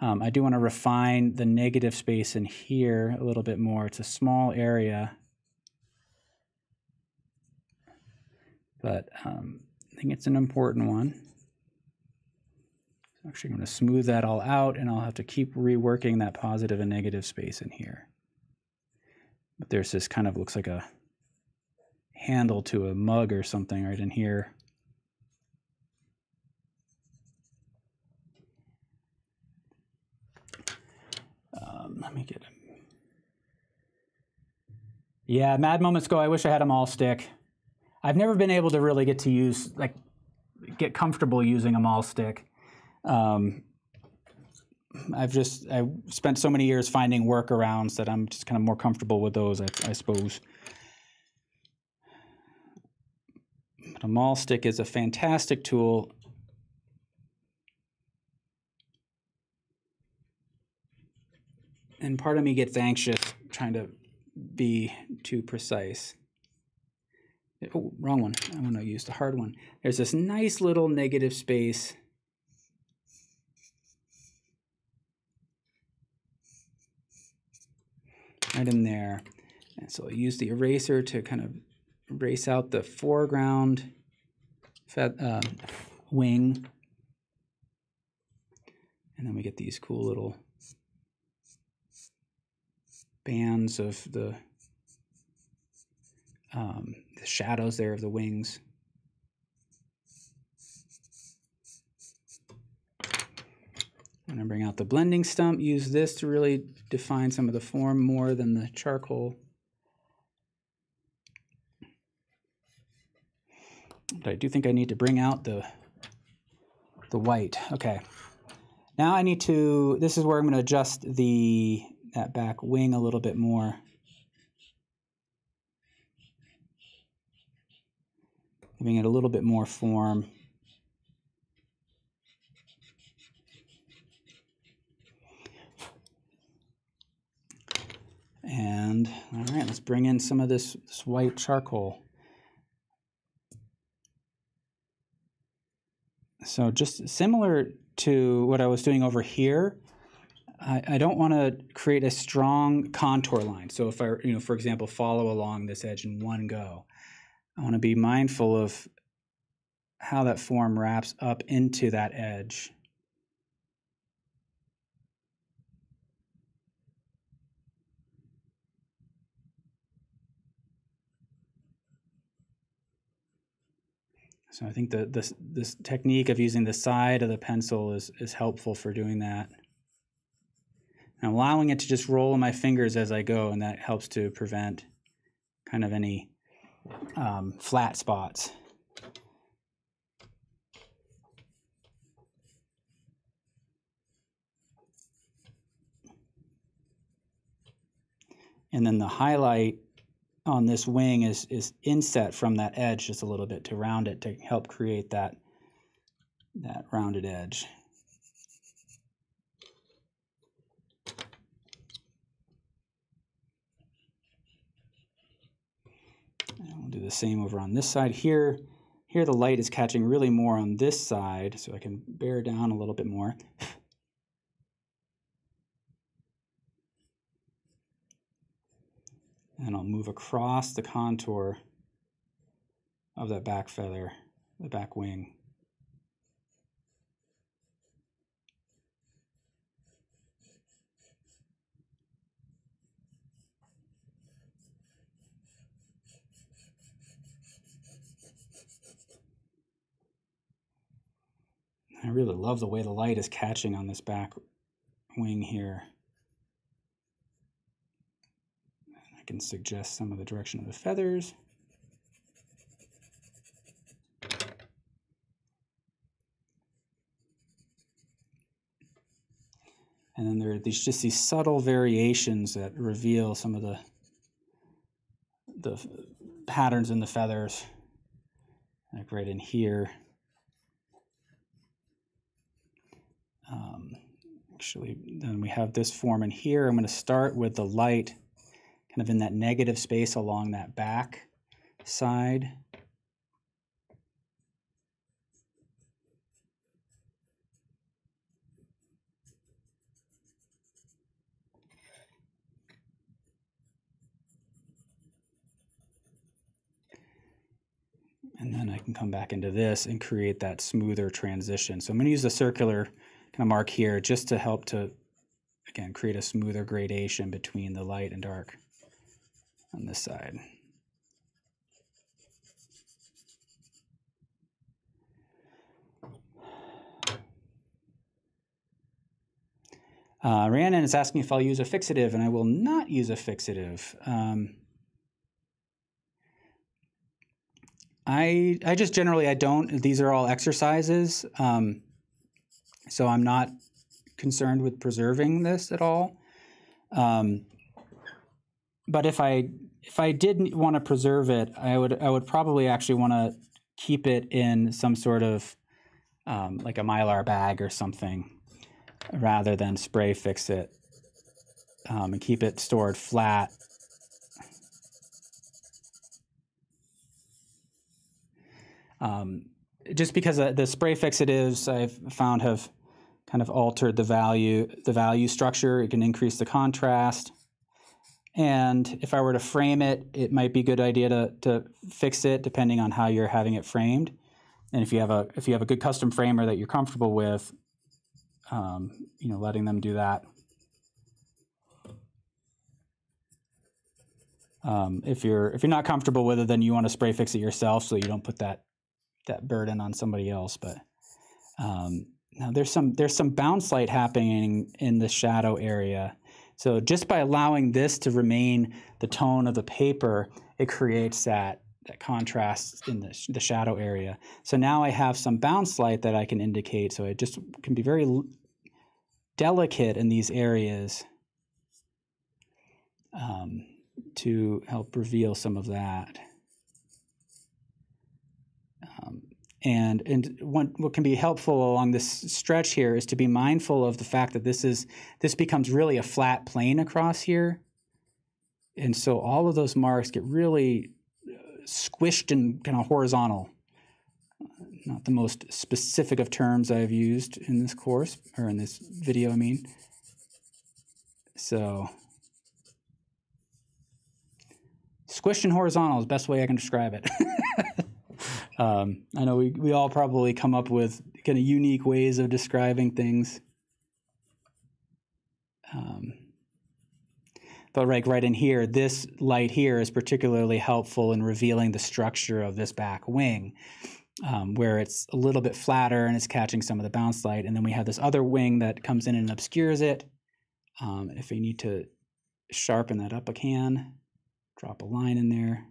Um, I do want to refine the negative space in here a little bit more. It's a small area, but um, I think it's an important one. So actually, I'm going to smooth that all out, and I'll have to keep reworking that positive and negative space in here. But there's this kind of looks like a handle to a mug or something right in here. Um, let me get. Yeah, Mad Moments Go. I wish I had them all stick. I've never been able to really get to use like get comfortable using a mahl stick. Um, I've just I spent so many years finding workarounds that I'm just kind of more comfortable with those, I, I suppose. But a mahl stick is a fantastic tool. And part of me gets anxious trying to be too precise. Oh, wrong one. I want to use the hard one. There's this nice little negative space. Right in there. And so I use the eraser to kind of erase out the foreground uh, wing. And then we get these cool little bands of the um, the shadows there of the wings. I'm going to bring out the blending stump, use this to really define some of the form more than the charcoal. But I do think I need to bring out the, the white. Okay. Now I need to, this is where I'm going to adjust the that back wing a little bit more. giving it a little bit more form. And all right, let's bring in some of this, this white charcoal. So just similar to what I was doing over here, I, I don't want to create a strong contour line. So if I, you know, for example, follow along this edge in one go, I want to be mindful of how that form wraps up into that edge. So I think that this this technique of using the side of the pencil is is helpful for doing that. I'm allowing it to just roll in my fingers as I go, and that helps to prevent kind of any um, flat spots. And then the highlight on this wing is, is inset from that edge just a little bit to round it to help create that, that rounded edge. And we'll do the same over on this side here. Here the light is catching really more on this side, so I can bear down a little bit more. and I'll move across the contour of that back feather, the back wing. I really love the way the light is catching on this back wing here. I can suggest some of the direction of the feathers. And then there are these just these subtle variations that reveal some of the the patterns in the feathers. Like right in here. Um, actually, then we have this form in here. I'm going to start with the light kind of in that negative space along that back side. And then I can come back into this and create that smoother transition. So I'm going to use the circular kind of mark here just to help to, again, create a smoother gradation between the light and dark on this side. Uh, Rhiannon is asking if I'll use a fixative, and I will not use a fixative. Um, I I just generally I don't. These are all exercises, um, so I'm not concerned with preserving this at all. Um, but if I if I did want to preserve it, I would I would probably actually want to keep it in some sort of um, like a mylar bag or something, rather than spray fix it um, and keep it stored flat Um, just because the spray fixatives I've found have kind of altered the value the value structure. It can increase the contrast. And if I were to frame it, it might be a good idea to, to fix it depending on how you're having it framed. And if you have a if you have a good custom framer that you're comfortable with, um, you know, letting them do that. Um, if you're if you're not comfortable with it, then you want to spray fix it yourself so you don't put that that burden on somebody else. But um, now there's some there's some bounce light happening in the shadow area. So just by allowing this to remain the tone of the paper, it creates that that contrast in the, the shadow area. So now I have some bounce light that I can indicate. So it just can be very delicate in these areas um, to help reveal some of that. Um, and and what, what can be helpful along this stretch here is to be mindful of the fact that this is this becomes really a flat plane across here. And so all of those marks get really uh, squished and kind of horizontal. Not the most specific of terms I've used in this course, or in this video, I mean. So, squished and horizontal is the best way I can describe it. Um, I know we, we all probably come up with kind of unique ways of describing things. Um, but right, right in here, this light here is particularly helpful in revealing the structure of this back wing, um, where it's a little bit flatter and it's catching some of the bounce light. And then we have this other wing that comes in and obscures it. Um, if we need to sharpen that up, I can. Drop a line in there.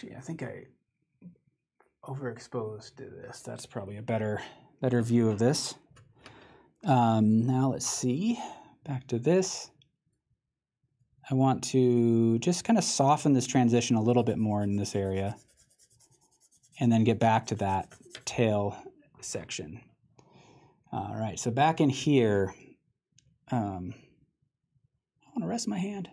Actually, I think I overexposed to this. That's probably a better better view of this. Um, now let's see, back to this. I want to just kind of soften this transition a little bit more in this area and then get back to that tail section. All right, so back in here, um, I want to rest my hand.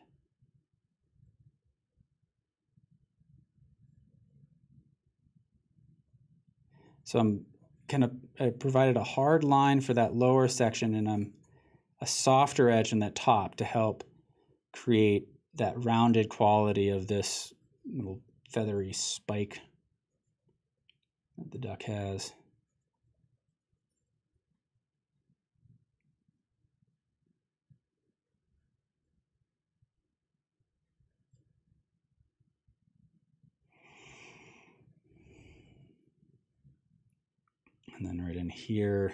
So I'm kind of I provided a hard line for that lower section and I'm a softer edge in that top to help create that rounded quality of this little feathery spike that the duck has. And then right in here.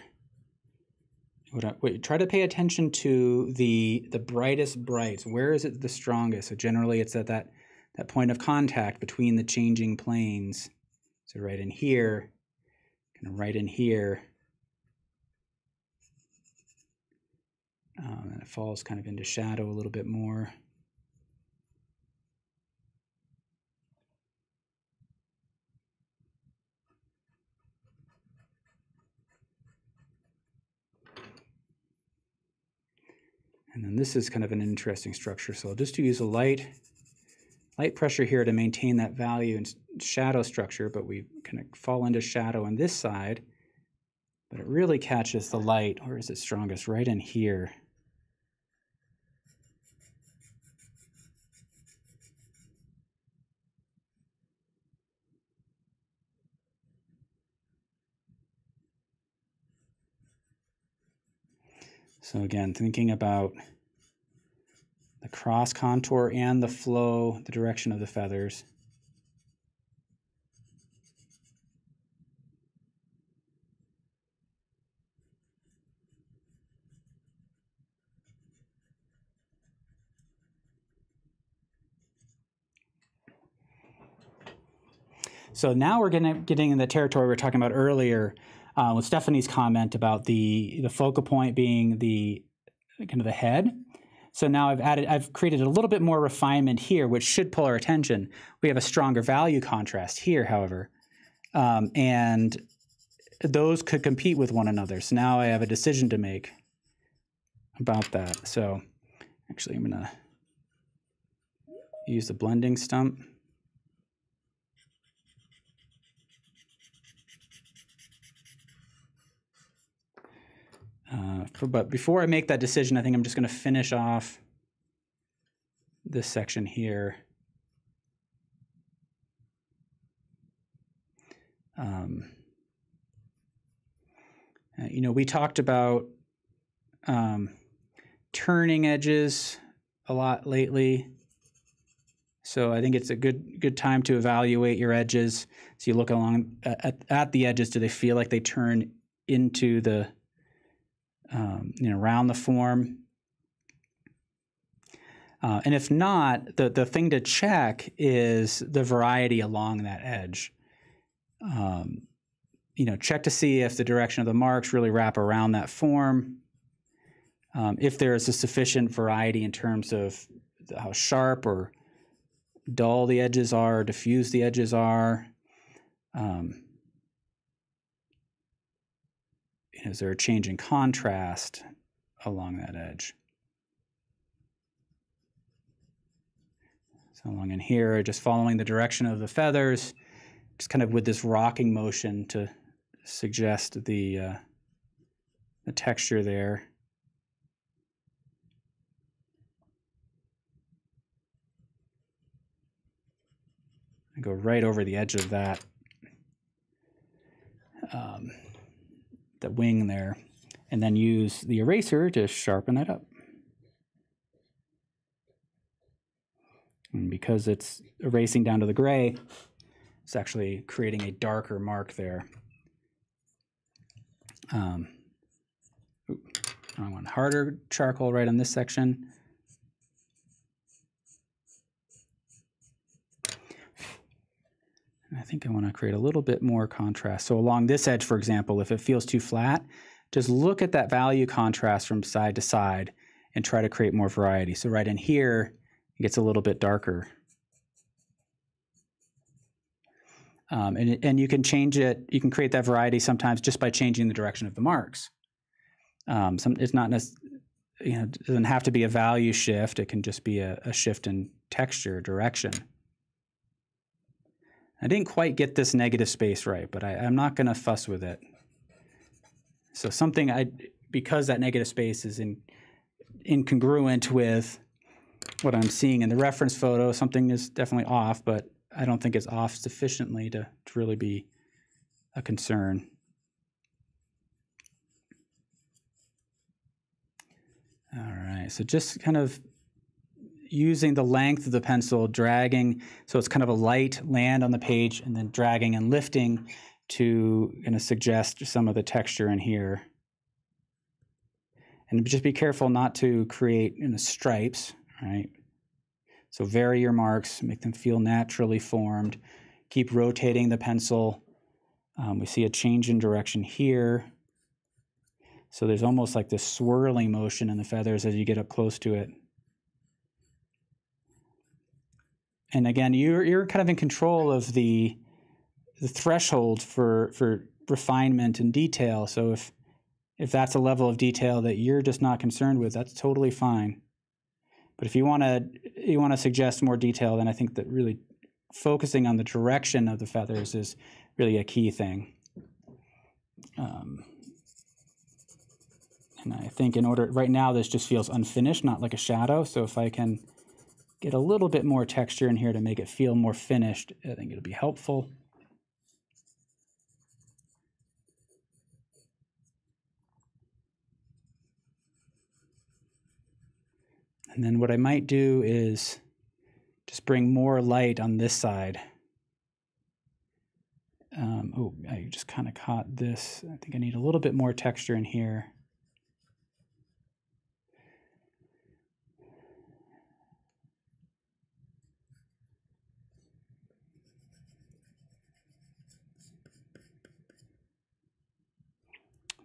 What I, wait, try to pay attention to the the brightest brights. Where is it the strongest? So generally, it's at that that point of contact between the changing planes. So right in here, kind of right in here. Um, and it falls kind of into shadow a little bit more. And then this is kind of an interesting structure. So I'll just use a light, light pressure here to maintain that value and shadow structure, but we kind of fall into shadow on this side. But it really catches the light. or is it strongest? Right in here. So again, thinking about the cross contour and the flow, the direction of the feathers. So now we're getting, getting in the territory we were talking about earlier uh, with Stephanie's comment about the the focal point being the kind of the head. So now I've added, I've created a little bit more refinement here, which should pull our attention. We have a stronger value contrast here, however, um, and those could compete with one another. So now I have a decision to make about that. So actually, I'm gonna use the blending stump. Uh, for, but before I make that decision, I think I'm just going to finish off this section here. Um, uh, you know, we talked about um, turning edges a lot lately. So I think it's a good good time to evaluate your edges. So you look along at, at the edges. Do they feel like they turn into the um, you know, around the form. Uh, and if not, the, the thing to check is the variety along that edge. Um, you know, check to see if the direction of the marks really wrap around that form. Um, if there is a sufficient variety in terms of how sharp or dull the edges are, diffuse the edges are. Um, is there a change in contrast along that edge? So along in here, just following the direction of the feathers, just kind of with this rocking motion to suggest the, uh, the texture there. I go right over the edge of that. Um, the wing there, and then use the eraser to sharpen that up. And because it's erasing down to the gray, it's actually creating a darker mark there. Um, I want harder charcoal right on this section. I think I want to create a little bit more contrast. So along this edge, for example, if it feels too flat, just look at that value contrast from side to side and try to create more variety. So right in here, it gets a little bit darker. Um, and, and you can change it, you can create that variety sometimes just by changing the direction of the marks. Um, some, it's not you know, it doesn't have to be a value shift. It can just be a, a shift in texture, direction. I didn't quite get this negative space right, but I, I'm not going to fuss with it. So something I, because that negative space is in, incongruent with what I'm seeing in the reference photo, something is definitely off, but I don't think it's off sufficiently to, to really be a concern. All right, so just kind of using the length of the pencil, dragging, so it's kind of a light land on the page, and then dragging and lifting to kind of suggest some of the texture in here. And just be careful not to create you know, stripes, right? So vary your marks, make them feel naturally formed. Keep rotating the pencil. Um, we see a change in direction here. So there's almost like this swirling motion in the feathers as you get up close to it. And again, you're, you're kind of in control of the, the threshold for, for refinement and detail. So if, if that's a level of detail that you're just not concerned with, that's totally fine. But if you want to you want to suggest more detail, then I think that really focusing on the direction of the feathers is really a key thing. Um, and I think in order, right now this just feels unfinished, not like a shadow. So if I can get a little bit more texture in here to make it feel more finished, I think it'll be helpful. And then what I might do is just bring more light on this side. Um, oh, I just kind of caught this. I think I need a little bit more texture in here.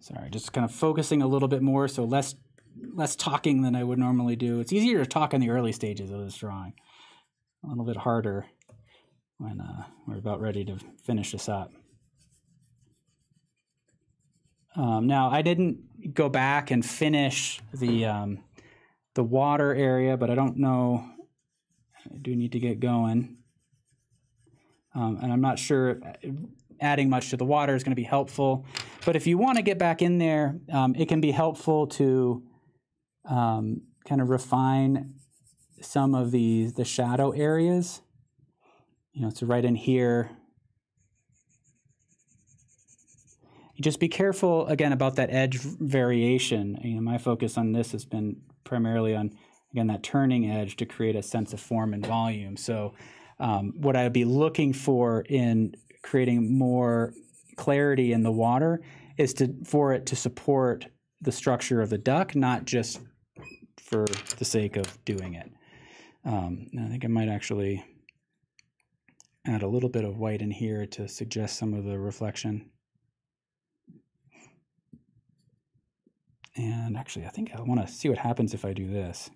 Sorry, just kind of focusing a little bit more, so less less talking than I would normally do. It's easier to talk in the early stages of this drawing. A little bit harder when uh, we're about ready to finish this up. Um, now, I didn't go back and finish the um, the water area, but I don't know. I do need to get going, um, and I'm not sure adding much to the water is going to be helpful. But if you want to get back in there, um, it can be helpful to um, kind of refine some of these the shadow areas. You know, so right in here. Just be careful again about that edge variation. You know, my focus on this has been primarily on again that turning edge to create a sense of form and volume. So, um, what I would be looking for in creating more clarity in the water is to for it to support the structure of the duck, not just for the sake of doing it. Um, I think I might actually add a little bit of white in here to suggest some of the reflection. And actually, I think I want to see what happens if I do this.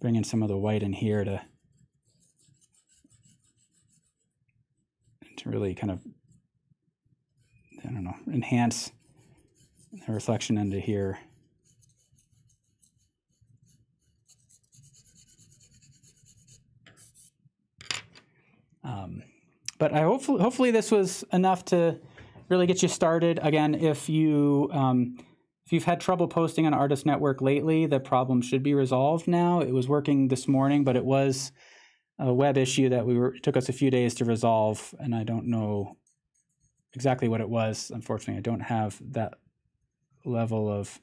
Bring in some of the white in here to, really kind of, I don't know, enhance the reflection into here. Um, but I hopefully hopefully this was enough to really get you started. Again, if you um, if you've had trouble posting on Artist Network lately, the problem should be resolved now. It was working this morning, but it was a web issue that we were it took us a few days to resolve, and I don't know exactly what it was. Unfortunately, I don't have that level of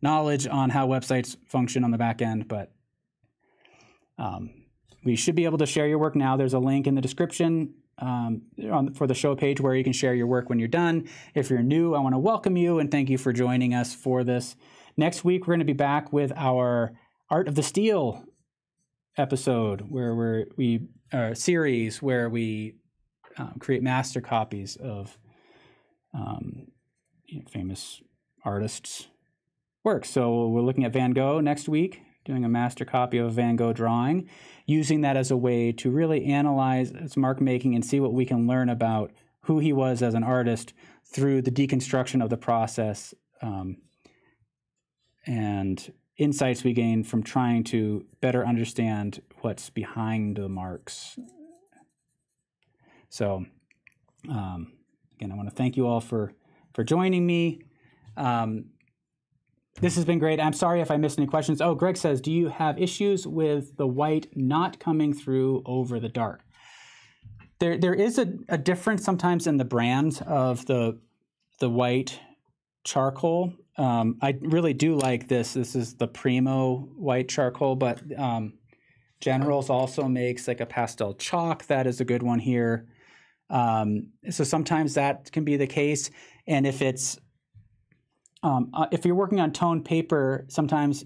knowledge on how websites function on the back end, but um, we should be able to share your work now. There's a link in the description um, on, for the show page where you can share your work when you're done. If you're new, I want to welcome you and thank you for joining us for this. Next week, we're going to be back with our Art of the Steal episode, where we're, we uh, series where we um, create master copies of um, you know, famous artists' works. So we're looking at Van Gogh next week, doing a master copy of a Van Gogh drawing, using that as a way to really analyze his mark making and see what we can learn about who he was as an artist through the deconstruction of the process um, and insights we gain from trying to better understand what's behind the marks. So, um, again, I want to thank you all for for joining me. Um, this has been great. I'm sorry if I missed any questions. Oh, Greg says, do you have issues with the white not coming through over the dark? There, there is a, a difference sometimes in the brand of the the white charcoal. Um, I really do like this. This is the Primo white charcoal, but um, Generals also makes like a pastel chalk. That is a good one here. Um, so sometimes that can be the case. And if it's um, uh, if you're working on toned paper, sometimes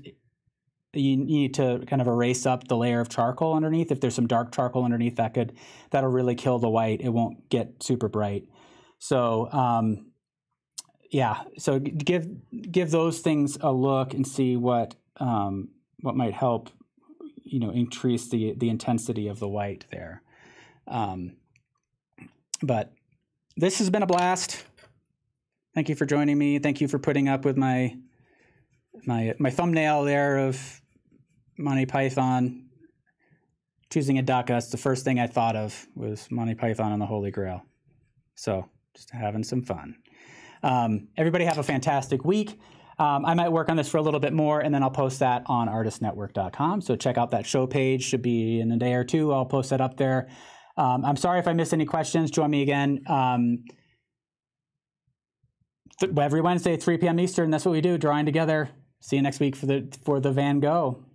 you need to kind of erase up the layer of charcoal underneath. If there's some dark charcoal underneath, that could that'll really kill the white. It won't get super bright. So um, yeah, so give give those things a look and see what um, what might help you know increase the the intensity of the white there. Um, but this has been a blast. Thank you for joining me. Thank you for putting up with my my my thumbnail there of Monty Python choosing a duck. That's the first thing I thought of was Monty Python and the Holy Grail. So just having some fun. Um, everybody have a fantastic week. Um, I might work on this for a little bit more, and then I'll post that on artistnetwork.com. So check out that show page. Should be in a day or two. I'll post that up there. Um, I'm sorry if I missed any questions. Join me again um, every Wednesday, 3 p.m. Eastern. That's what we do, drawing together. See you next week for the for the Van Gogh.